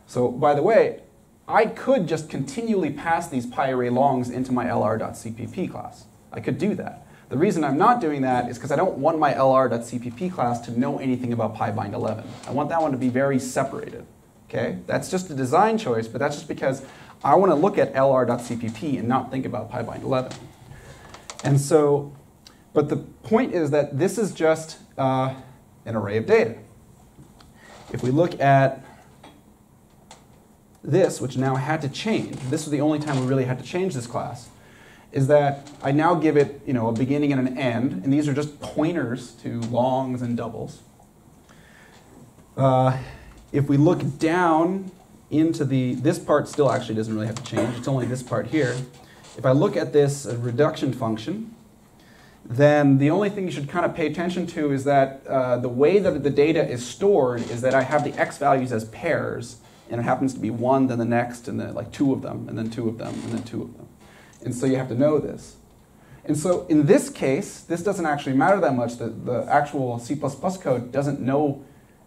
So by the way, I could just continually pass these py array longs into my lr.cpp class. I could do that. The reason I'm not doing that is because I don't want my lr.cpp class to know anything about pybind 11. I want that one to be very separated. Okay, that's just a design choice, but that's just because I want to look at lr.cpp and not think about pybind 11. And so, but the point is that this is just uh, an array of data. If we look at this, which now had to change, this was the only time we really had to change this class, is that I now give it you know, a beginning and an end, and these are just pointers to longs and doubles. Uh, if we look down into the, this part still actually doesn't really have to change, it's only this part here. If I look at this reduction function, then the only thing you should kind of pay attention to is that uh, the way that the data is stored is that I have the x values as pairs, and it happens to be one, then the next, and then like two of them, and then two of them, and then two of them. And so you have to know this. And so in this case, this doesn't actually matter that much. The, the actual C++ code doesn't know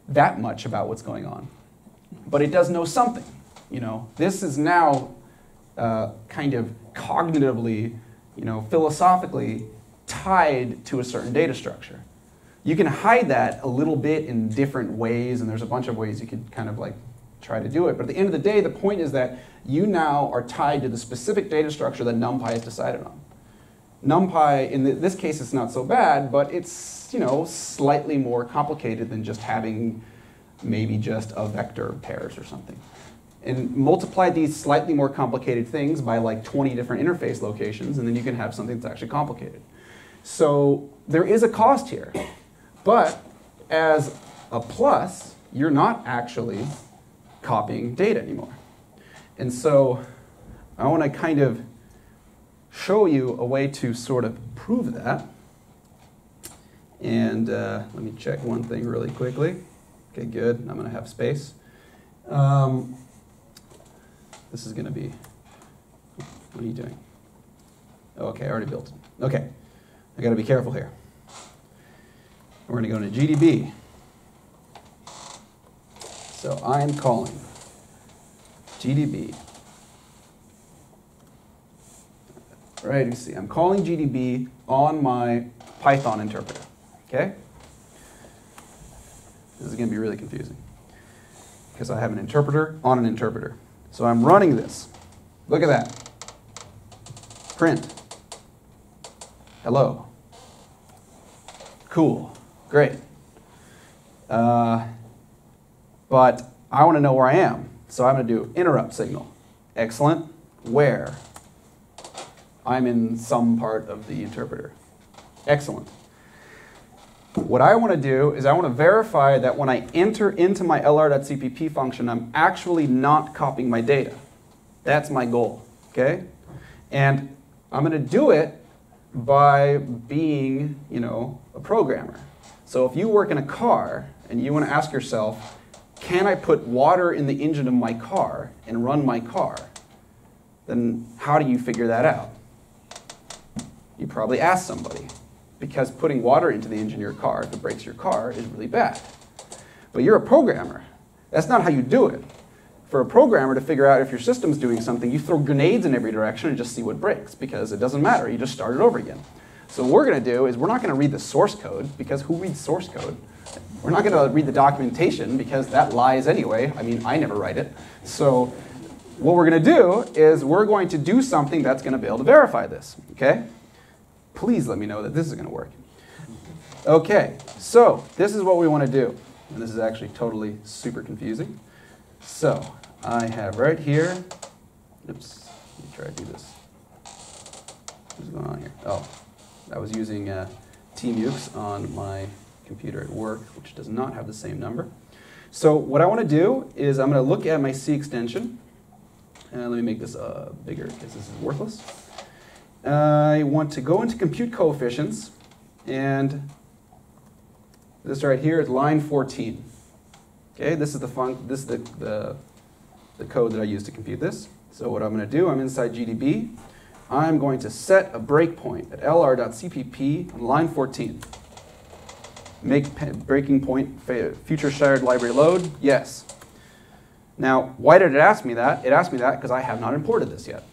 that much about what's going on. But it does know something. You know, this is now uh, kind of cognitively, you know, philosophically tied to a certain data structure. You can hide that a little bit in different ways, and there's a bunch of ways you could kind of like try to do it. But at the end of the day, the point is that you now are tied to the specific data structure that NumPy has decided on. NumPy, in this case, it's not so bad, but it's you know, slightly more complicated than just having maybe just a vector pairs or something. And multiply these slightly more complicated things by like 20 different interface locations, and then you can have something that's actually complicated. So there is a cost here. But as a plus, you're not actually copying data anymore. And so I want to kind of show you a way to sort of prove that. And uh, let me check one thing really quickly. Okay, good. I'm going to have space. Um, this is going to be. What are you doing? Oh, okay, I already built it. Okay, I got to be careful here. We're going to go into GDB. So I'm calling GDB. Right, you see, I'm calling GDB on my Python interpreter. Okay? This is going to be really confusing because I have an interpreter on an interpreter. So I'm running this. Look at that. Print. Hello. Cool. Great. Uh, but I want to know where I am. So I'm going to do interrupt signal. Excellent. Where? I'm in some part of the interpreter. Excellent. What I want to do is I want to verify that when I enter into my lr.cpp function, I'm actually not copying my data. That's my goal, okay? And I'm going to do it by being, you know, a programmer. So if you work in a car and you want to ask yourself, can I put water in the engine of my car and run my car? Then how do you figure that out? You probably ask somebody because putting water into the engine of your car, if it breaks your car, is really bad. But you're a programmer. That's not how you do it. For a programmer to figure out if your system's doing something, you throw grenades in every direction and just see what breaks because it doesn't matter. You just start it over again. So what we're going to do is we're not going to read the source code because who reads source code? We're not going to read the documentation because that lies anyway. I mean, I never write it. So what we're going to do is we're going to do something that's going to be able to verify this. Okay? please let me know that this is going to work. Okay, so this is what we want to do. And this is actually totally super confusing. So I have right here, oops, let me try to do this. What's going on here? Oh, I was using uh, tmux on my computer at work, which does not have the same number. So what I want to do is I'm going to look at my C extension. And let me make this uh, bigger because this is worthless. I want to go into compute coefficients, and this right here is line 14. Okay, this is the fun, this is the, the, the code that I use to compute this. So what I'm going to do, I'm inside GDB. I'm going to set a breakpoint at lr.cpp on line 14. Make breaking point future shared library load? Yes. Now, why did it ask me that? It asked me that because I have not imported this yet.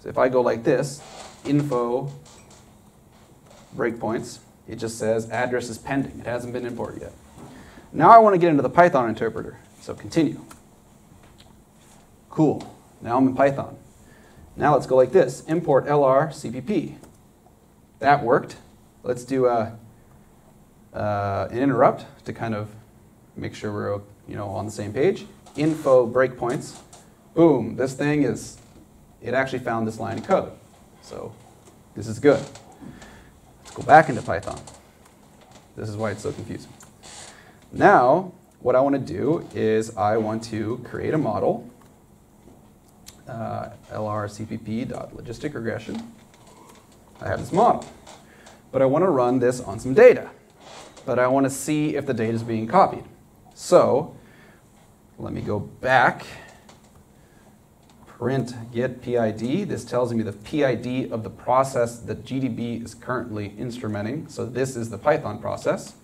So if I go like this, info breakpoints, it just says address is pending. It hasn't been imported yet. Now I want to get into the Python interpreter. So continue. Cool. Now I'm in Python. Now let's go like this. Import lr cpp. That worked. Let's do a, uh, an interrupt to kind of make sure we're you know, on the same page. Info breakpoints. Boom. This thing is, it actually found this line of code. So this is good. Let's go back into Python. This is why it's so confusing. Now, what I want to do is I want to create a model, uh. I have this model. But I want to run this on some data. But I want to see if the data is being copied. So let me go back print get PID. This tells me the PID of the process that GDB is currently instrumenting. So this is the Python process.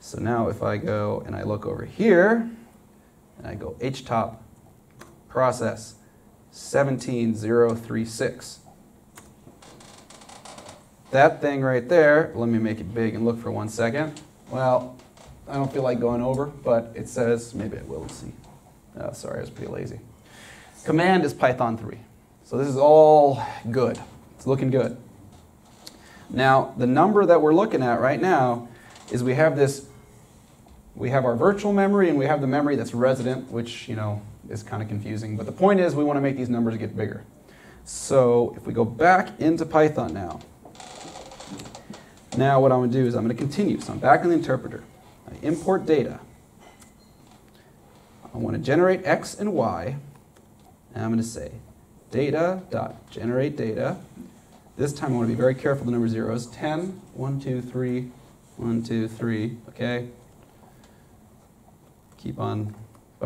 So now if I go and I look over here, and I go htop process 17036. That thing right there, let me make it big and look for one second. Well, I don't feel like going over, but it says, maybe I will, see. Oh, sorry, I was pretty lazy. Command is Python 3. So this is all good. It's looking good. Now, the number that we're looking at right now is we have this, we have our virtual memory and we have the memory that's resident, which, you know, is kind of confusing. But the point is we want to make these numbers get bigger. So if we go back into Python now, now what I'm going to do is I'm going to continue. So I'm back in the interpreter. I import data I want to generate x and y, and I'm going to say data dot generate data. This time I want to be very careful the number zeros. 10, 1, 2, 3, 1, 2, 3, okay? Keep on.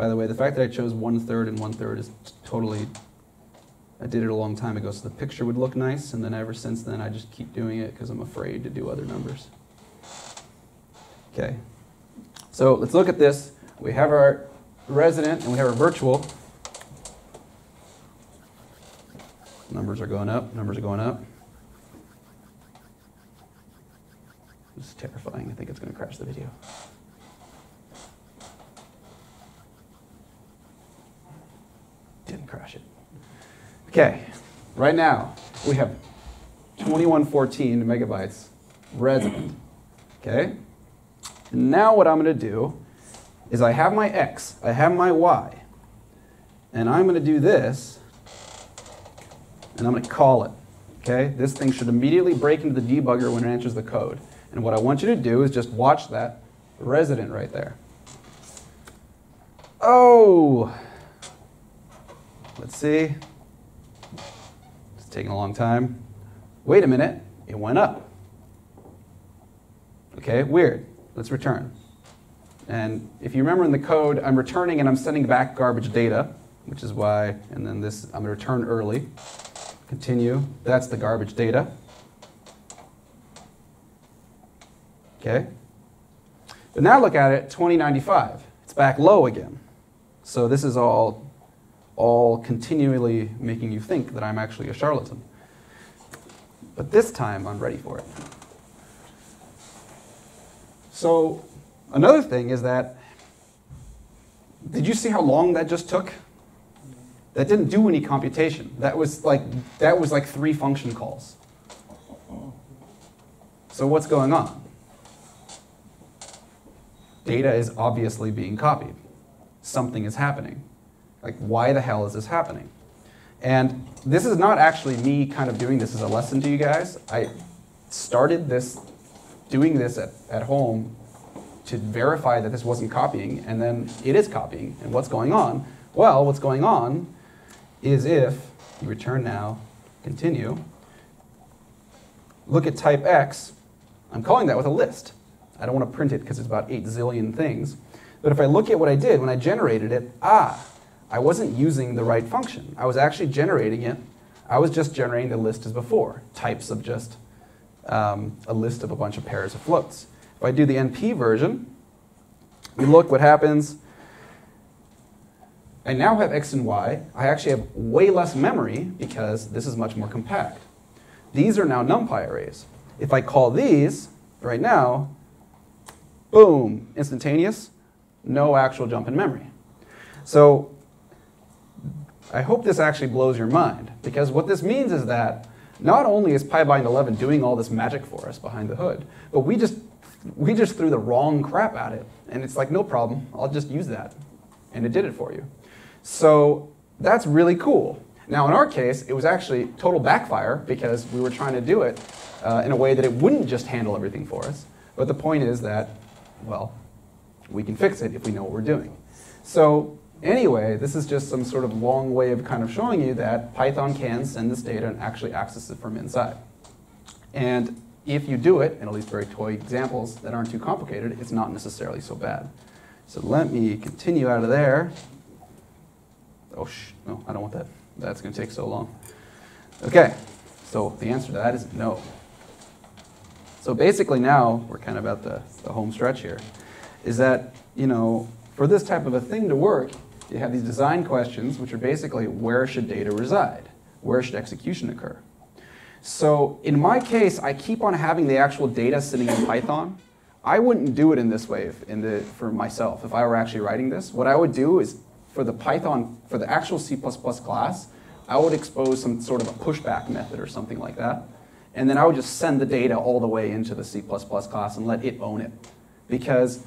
By the way, the fact that I chose one third and one third is totally, I did it a long time ago so the picture would look nice, and then ever since then I just keep doing it because I'm afraid to do other numbers. Okay, so let's look at this. We have our resident and we have our virtual. Numbers are going up, numbers are going up. This is terrifying. I think it's going to crash the video. Didn't crash it. Okay, right now we have 2114 megabytes resident. Okay? Now what I'm going to do is I have my x, I have my y, and I'm going to do this, and I'm going to call it. Okay? This thing should immediately break into the debugger when it enters the code. And what I want you to do is just watch that resident right there. Oh! Let's see. It's taking a long time. Wait a minute, it went up. Okay, weird. Let's return. And if you remember in the code, I'm returning and I'm sending back garbage data, which is why, and then this, I'm to return early. Continue. That's the garbage data. Okay? But now look at it, 2095. It's back low again. So this is all, all continually making you think that I'm actually a charlatan. But this time I'm ready for it. So another thing is that, did you see how long that just took? That didn't do any computation. That was like, that was like three function calls. So what's going on? data is obviously being copied. Something is happening. Like, why the hell is this happening? And this is not actually me kind of doing this as a lesson to you guys. I started this, doing this at, at home to verify that this wasn't copying, and then it is copying. And what's going on? Well, what's going on is if you return now, continue, look at type X, I'm calling that with a list. I don't want to print it because it's about 8 zillion things. But if I look at what I did when I generated it, ah, I wasn't using the right function. I was actually generating it. I was just generating the list as before, types of just um, a list of a bunch of pairs of floats. If I do the NP version, we look what happens. I now have x and y. I actually have way less memory because this is much more compact. These are now NumPy arrays. If I call these right now, boom, instantaneous, no actual jump in memory. So I hope this actually blows your mind, because what this means is that not only is PyBind 11 doing all this magic for us behind the hood, but we just, we just threw the wrong crap at it. And it's like, no problem, I'll just use that. And it did it for you. So that's really cool. Now, in our case, it was actually total backfire because we were trying to do it uh, in a way that it wouldn't just handle everything for us. But the point is that well, we can fix it if we know what we're doing. So anyway, this is just some sort of long way of kind of showing you that Python can send this data and actually access it from inside. And if you do it, and at least very toy examples that aren't too complicated, it's not necessarily so bad. So let me continue out of there. Oh, shh, no, I don't want that. That's going to take so long. Okay, so the answer to that is no. So basically now, we're kind of at the, the home stretch here, is that, you know, for this type of a thing to work, you have these design questions, which are basically where should data reside? Where should execution occur? So in my case, I keep on having the actual data sitting in Python. I wouldn't do it in this way if, in the, for myself if I were actually writing this. What I would do is for the Python, for the actual C++ class, I would expose some sort of a pushback method or something like that and then I would just send the data all the way into the C++ class and let it own it. Because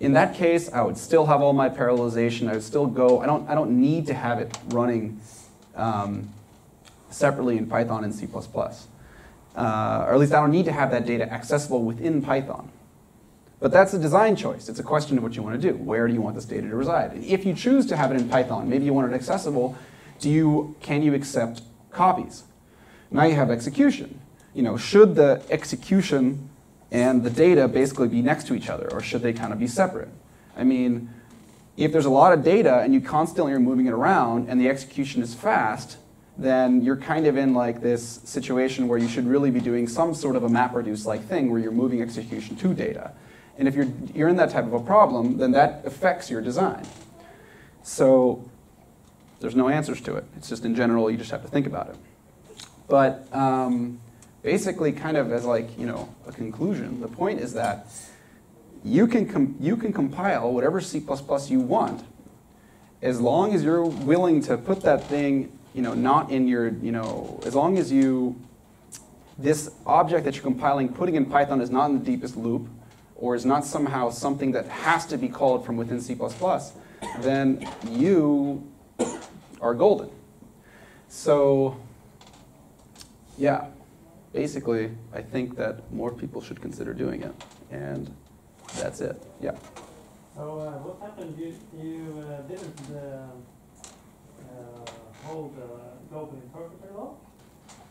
in that case, I would still have all my parallelization. I would still go, I don't, I don't need to have it running um, separately in Python and C++. Uh, or at least I don't need to have that data accessible within Python. But that's a design choice. It's a question of what you want to do. Where do you want this data to reside? And if you choose to have it in Python, maybe you want it accessible, do you, can you accept copies? Now you have execution. You know, should the execution and the data basically be next to each other, or should they kind of be separate? I mean, if there's a lot of data and you constantly are moving it around and the execution is fast, then you're kind of in like this situation where you should really be doing some sort of a MapReduce like thing where you're moving execution to data. And if you're, you're in that type of a problem, then that affects your design. So there's no answers to it. It's just in general, you just have to think about it. But um, basically, kind of as like, you know, a conclusion, the point is that you can, you can compile whatever C++ you want as long as you're willing to put that thing, you know, not in your, you know, as long as you, this object that you're compiling, putting in Python is not in the deepest loop, or is not somehow something that has to be called from within C++, then you are golden. So, yeah, basically, I think that more people should consider doing it. And that's it. Yeah. So uh, what happened? You, you uh, didn't uh, uh hold the global interpreter lock,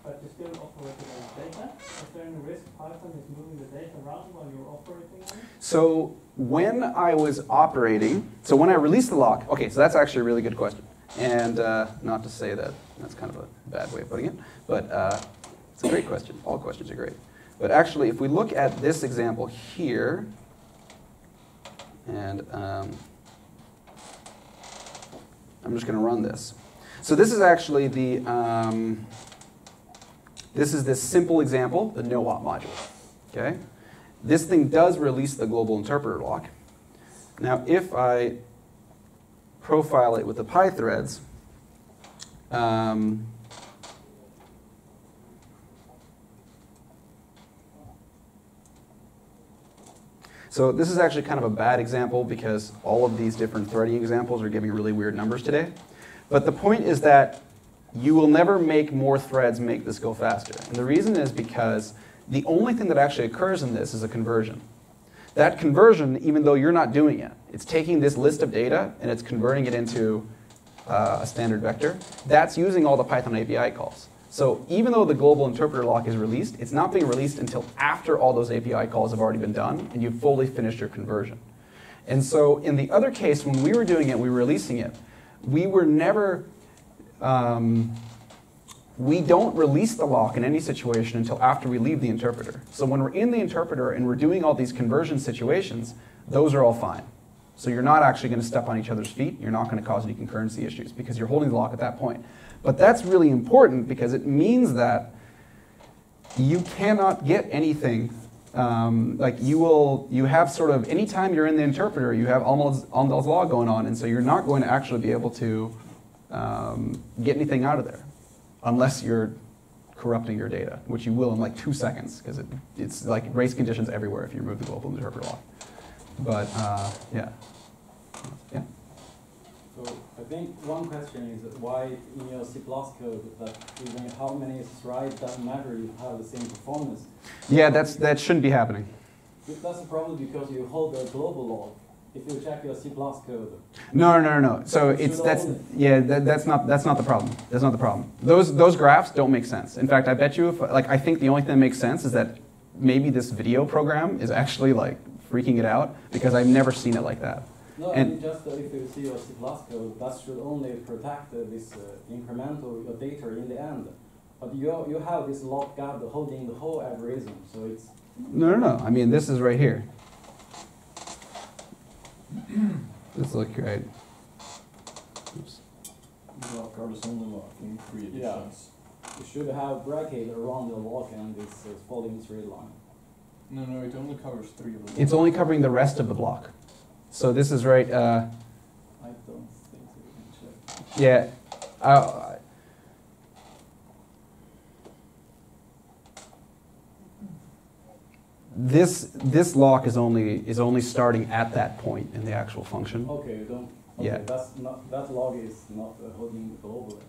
but you still operated on data. Is there any risk Python is moving the data around while you're operating on it? So when I was operating, so when I released the lock, okay, so that's actually a really good question. And uh, not to say that that's kind of a bad way of putting it, but uh, it's a great question. All questions are great. But actually, if we look at this example here, and um, I'm just going to run this. So this is actually the, um, this is this simple example, the no-op module. Okay? This thing does release the global interpreter lock. Now, if I profile it with the PyThreads, um, So this is actually kind of a bad example because all of these different threading examples are giving really weird numbers today. But the point is that you will never make more threads make this go faster. And the reason is because the only thing that actually occurs in this is a conversion. That conversion, even though you're not doing it, it's taking this list of data and it's converting it into uh, a standard vector. That's using all the Python API calls. So even though the global interpreter lock is released, it's not being released until after all those API calls have already been done and you've fully finished your conversion. And so in the other case, when we were doing it, we were releasing it, we were never, um, we don't release the lock in any situation until after we leave the interpreter. So when we're in the interpreter and we're doing all these conversion situations, those are all fine. So you're not actually going to step on each other's feet. You're not going to cause any concurrency issues because you're holding the lock at that point. But that's really important because it means that you cannot get anything. Um, like you will, you have sort of anytime you're in the interpreter, you have Amdahl's, Amdahl's law going on, and so you're not going to actually be able to um, get anything out of there unless you're corrupting your data, which you will in like two seconds because it, it's like race conditions everywhere if you remove the global interpreter lock. But uh, yeah, yeah. So think one question is why in your C code that even how many strides doesn't matter, you have the same performance. Yeah, that's that shouldn't be happening. That's probably because you hold the global lock. If you check your C code. No, no, no, no. So it's that's yeah, that, that's not that's not the problem. That's not the problem. Those those graphs don't make sense. In fact, I bet you if like I think the only thing that makes sense is that maybe this video program is actually like freaking it out because I've never seen it like that. No, and I mean just uh, if you see your C code, that should only protect uh, this uh, incremental data in the end. But you, you have this lock guard holding the whole algorithm, so it's... No, no, no. I mean, this is right here. Let's look right. Oops. Lock is only locking three Yeah. You should have bracket around the lock and this uh, following straight line. No, no, it only covers three of them. It's only covering the rest of the block. So this is right. Uh, I don't think so. Yeah. Uh, this this lock is only is only starting at that point in the actual function. Okay, don't. Okay, yeah. That's not that log is not uh, holding the global.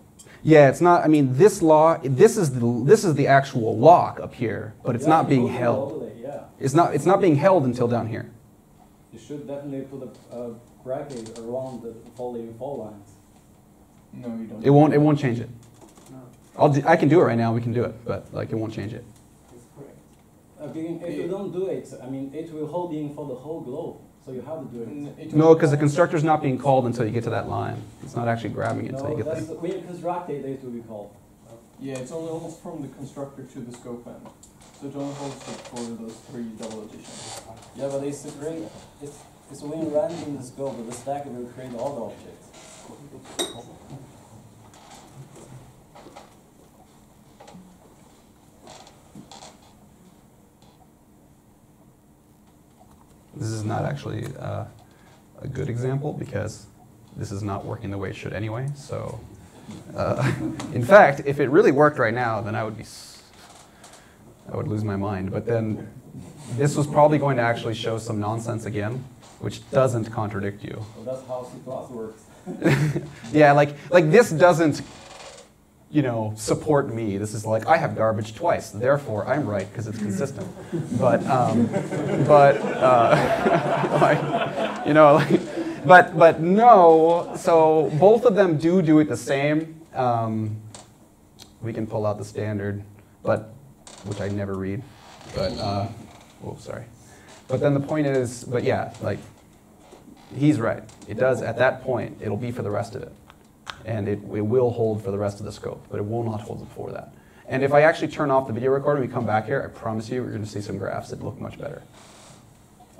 Yeah, it's not. I mean, this law. This is the this is the actual lock up here, but it's yeah, not being held. Overlay, yeah. It's not. It's not being held until down here. You should definitely put a uh, bracket around the following four lines. No, you don't. It won't. It won't change it. No, I'll. Do, I can do it right now. We can do it, but like it won't change it. it's correct. Again, if you don't do it, I mean, it will hold in for the whole globe. So you have to do it. It No, because the covers- constructor's not being called until you get to that line. It's not actually grabbing it until No, you get that's there. when you construct it, it will be called. Yeah, it's only holds from the constructor to the scope end. So it only holds it for those three double additions. Yeah, but it's a great, it's, it's run in the scope, the stack will create all the objects. This is not actually uh, a good example because this is not working the way it should anyway. So, uh, in fact, if it really worked right now, then I would be, I would lose my mind. But then, this was probably going to actually show some nonsense again, which doesn't contradict you. So that's how C works. Yeah, like like this doesn't, you know, support me. This is like I have garbage twice, therefore I'm right because it's consistent. But um, but uh, like, you know, like, but but no. So both of them do do it the same. Um, we can pull out the standard, but which I never read. But uh, oh, sorry. But then the point is, but yeah, like he's right. It does at that point. It'll be for the rest of it, and it, it will hold for the rest of the scope, but it will not hold before that. And if I actually turn off the video recorder, and we come back here. I promise you, we're going to see some graphs that look much better.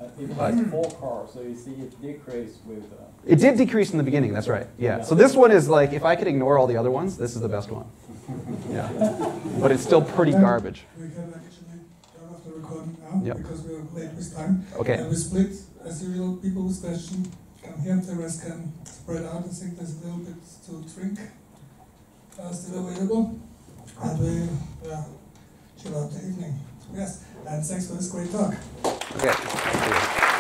Uh, it four cars, so you see it decrease with. Uh, It did decrease in the beginning. That's right. Yeah. So this one is like, if I could ignore all the other ones, this is the best one. Yeah. But it's still pretty garbage. We can actually turn off the recording now Yep. because we're late with time. Okay. And we split as usual. People with question come here. The rest can spread out. I think there's a little bit to drink uh, still available. And we yeah, chill out the evening. Yes. And thanks for this great talk. Okay.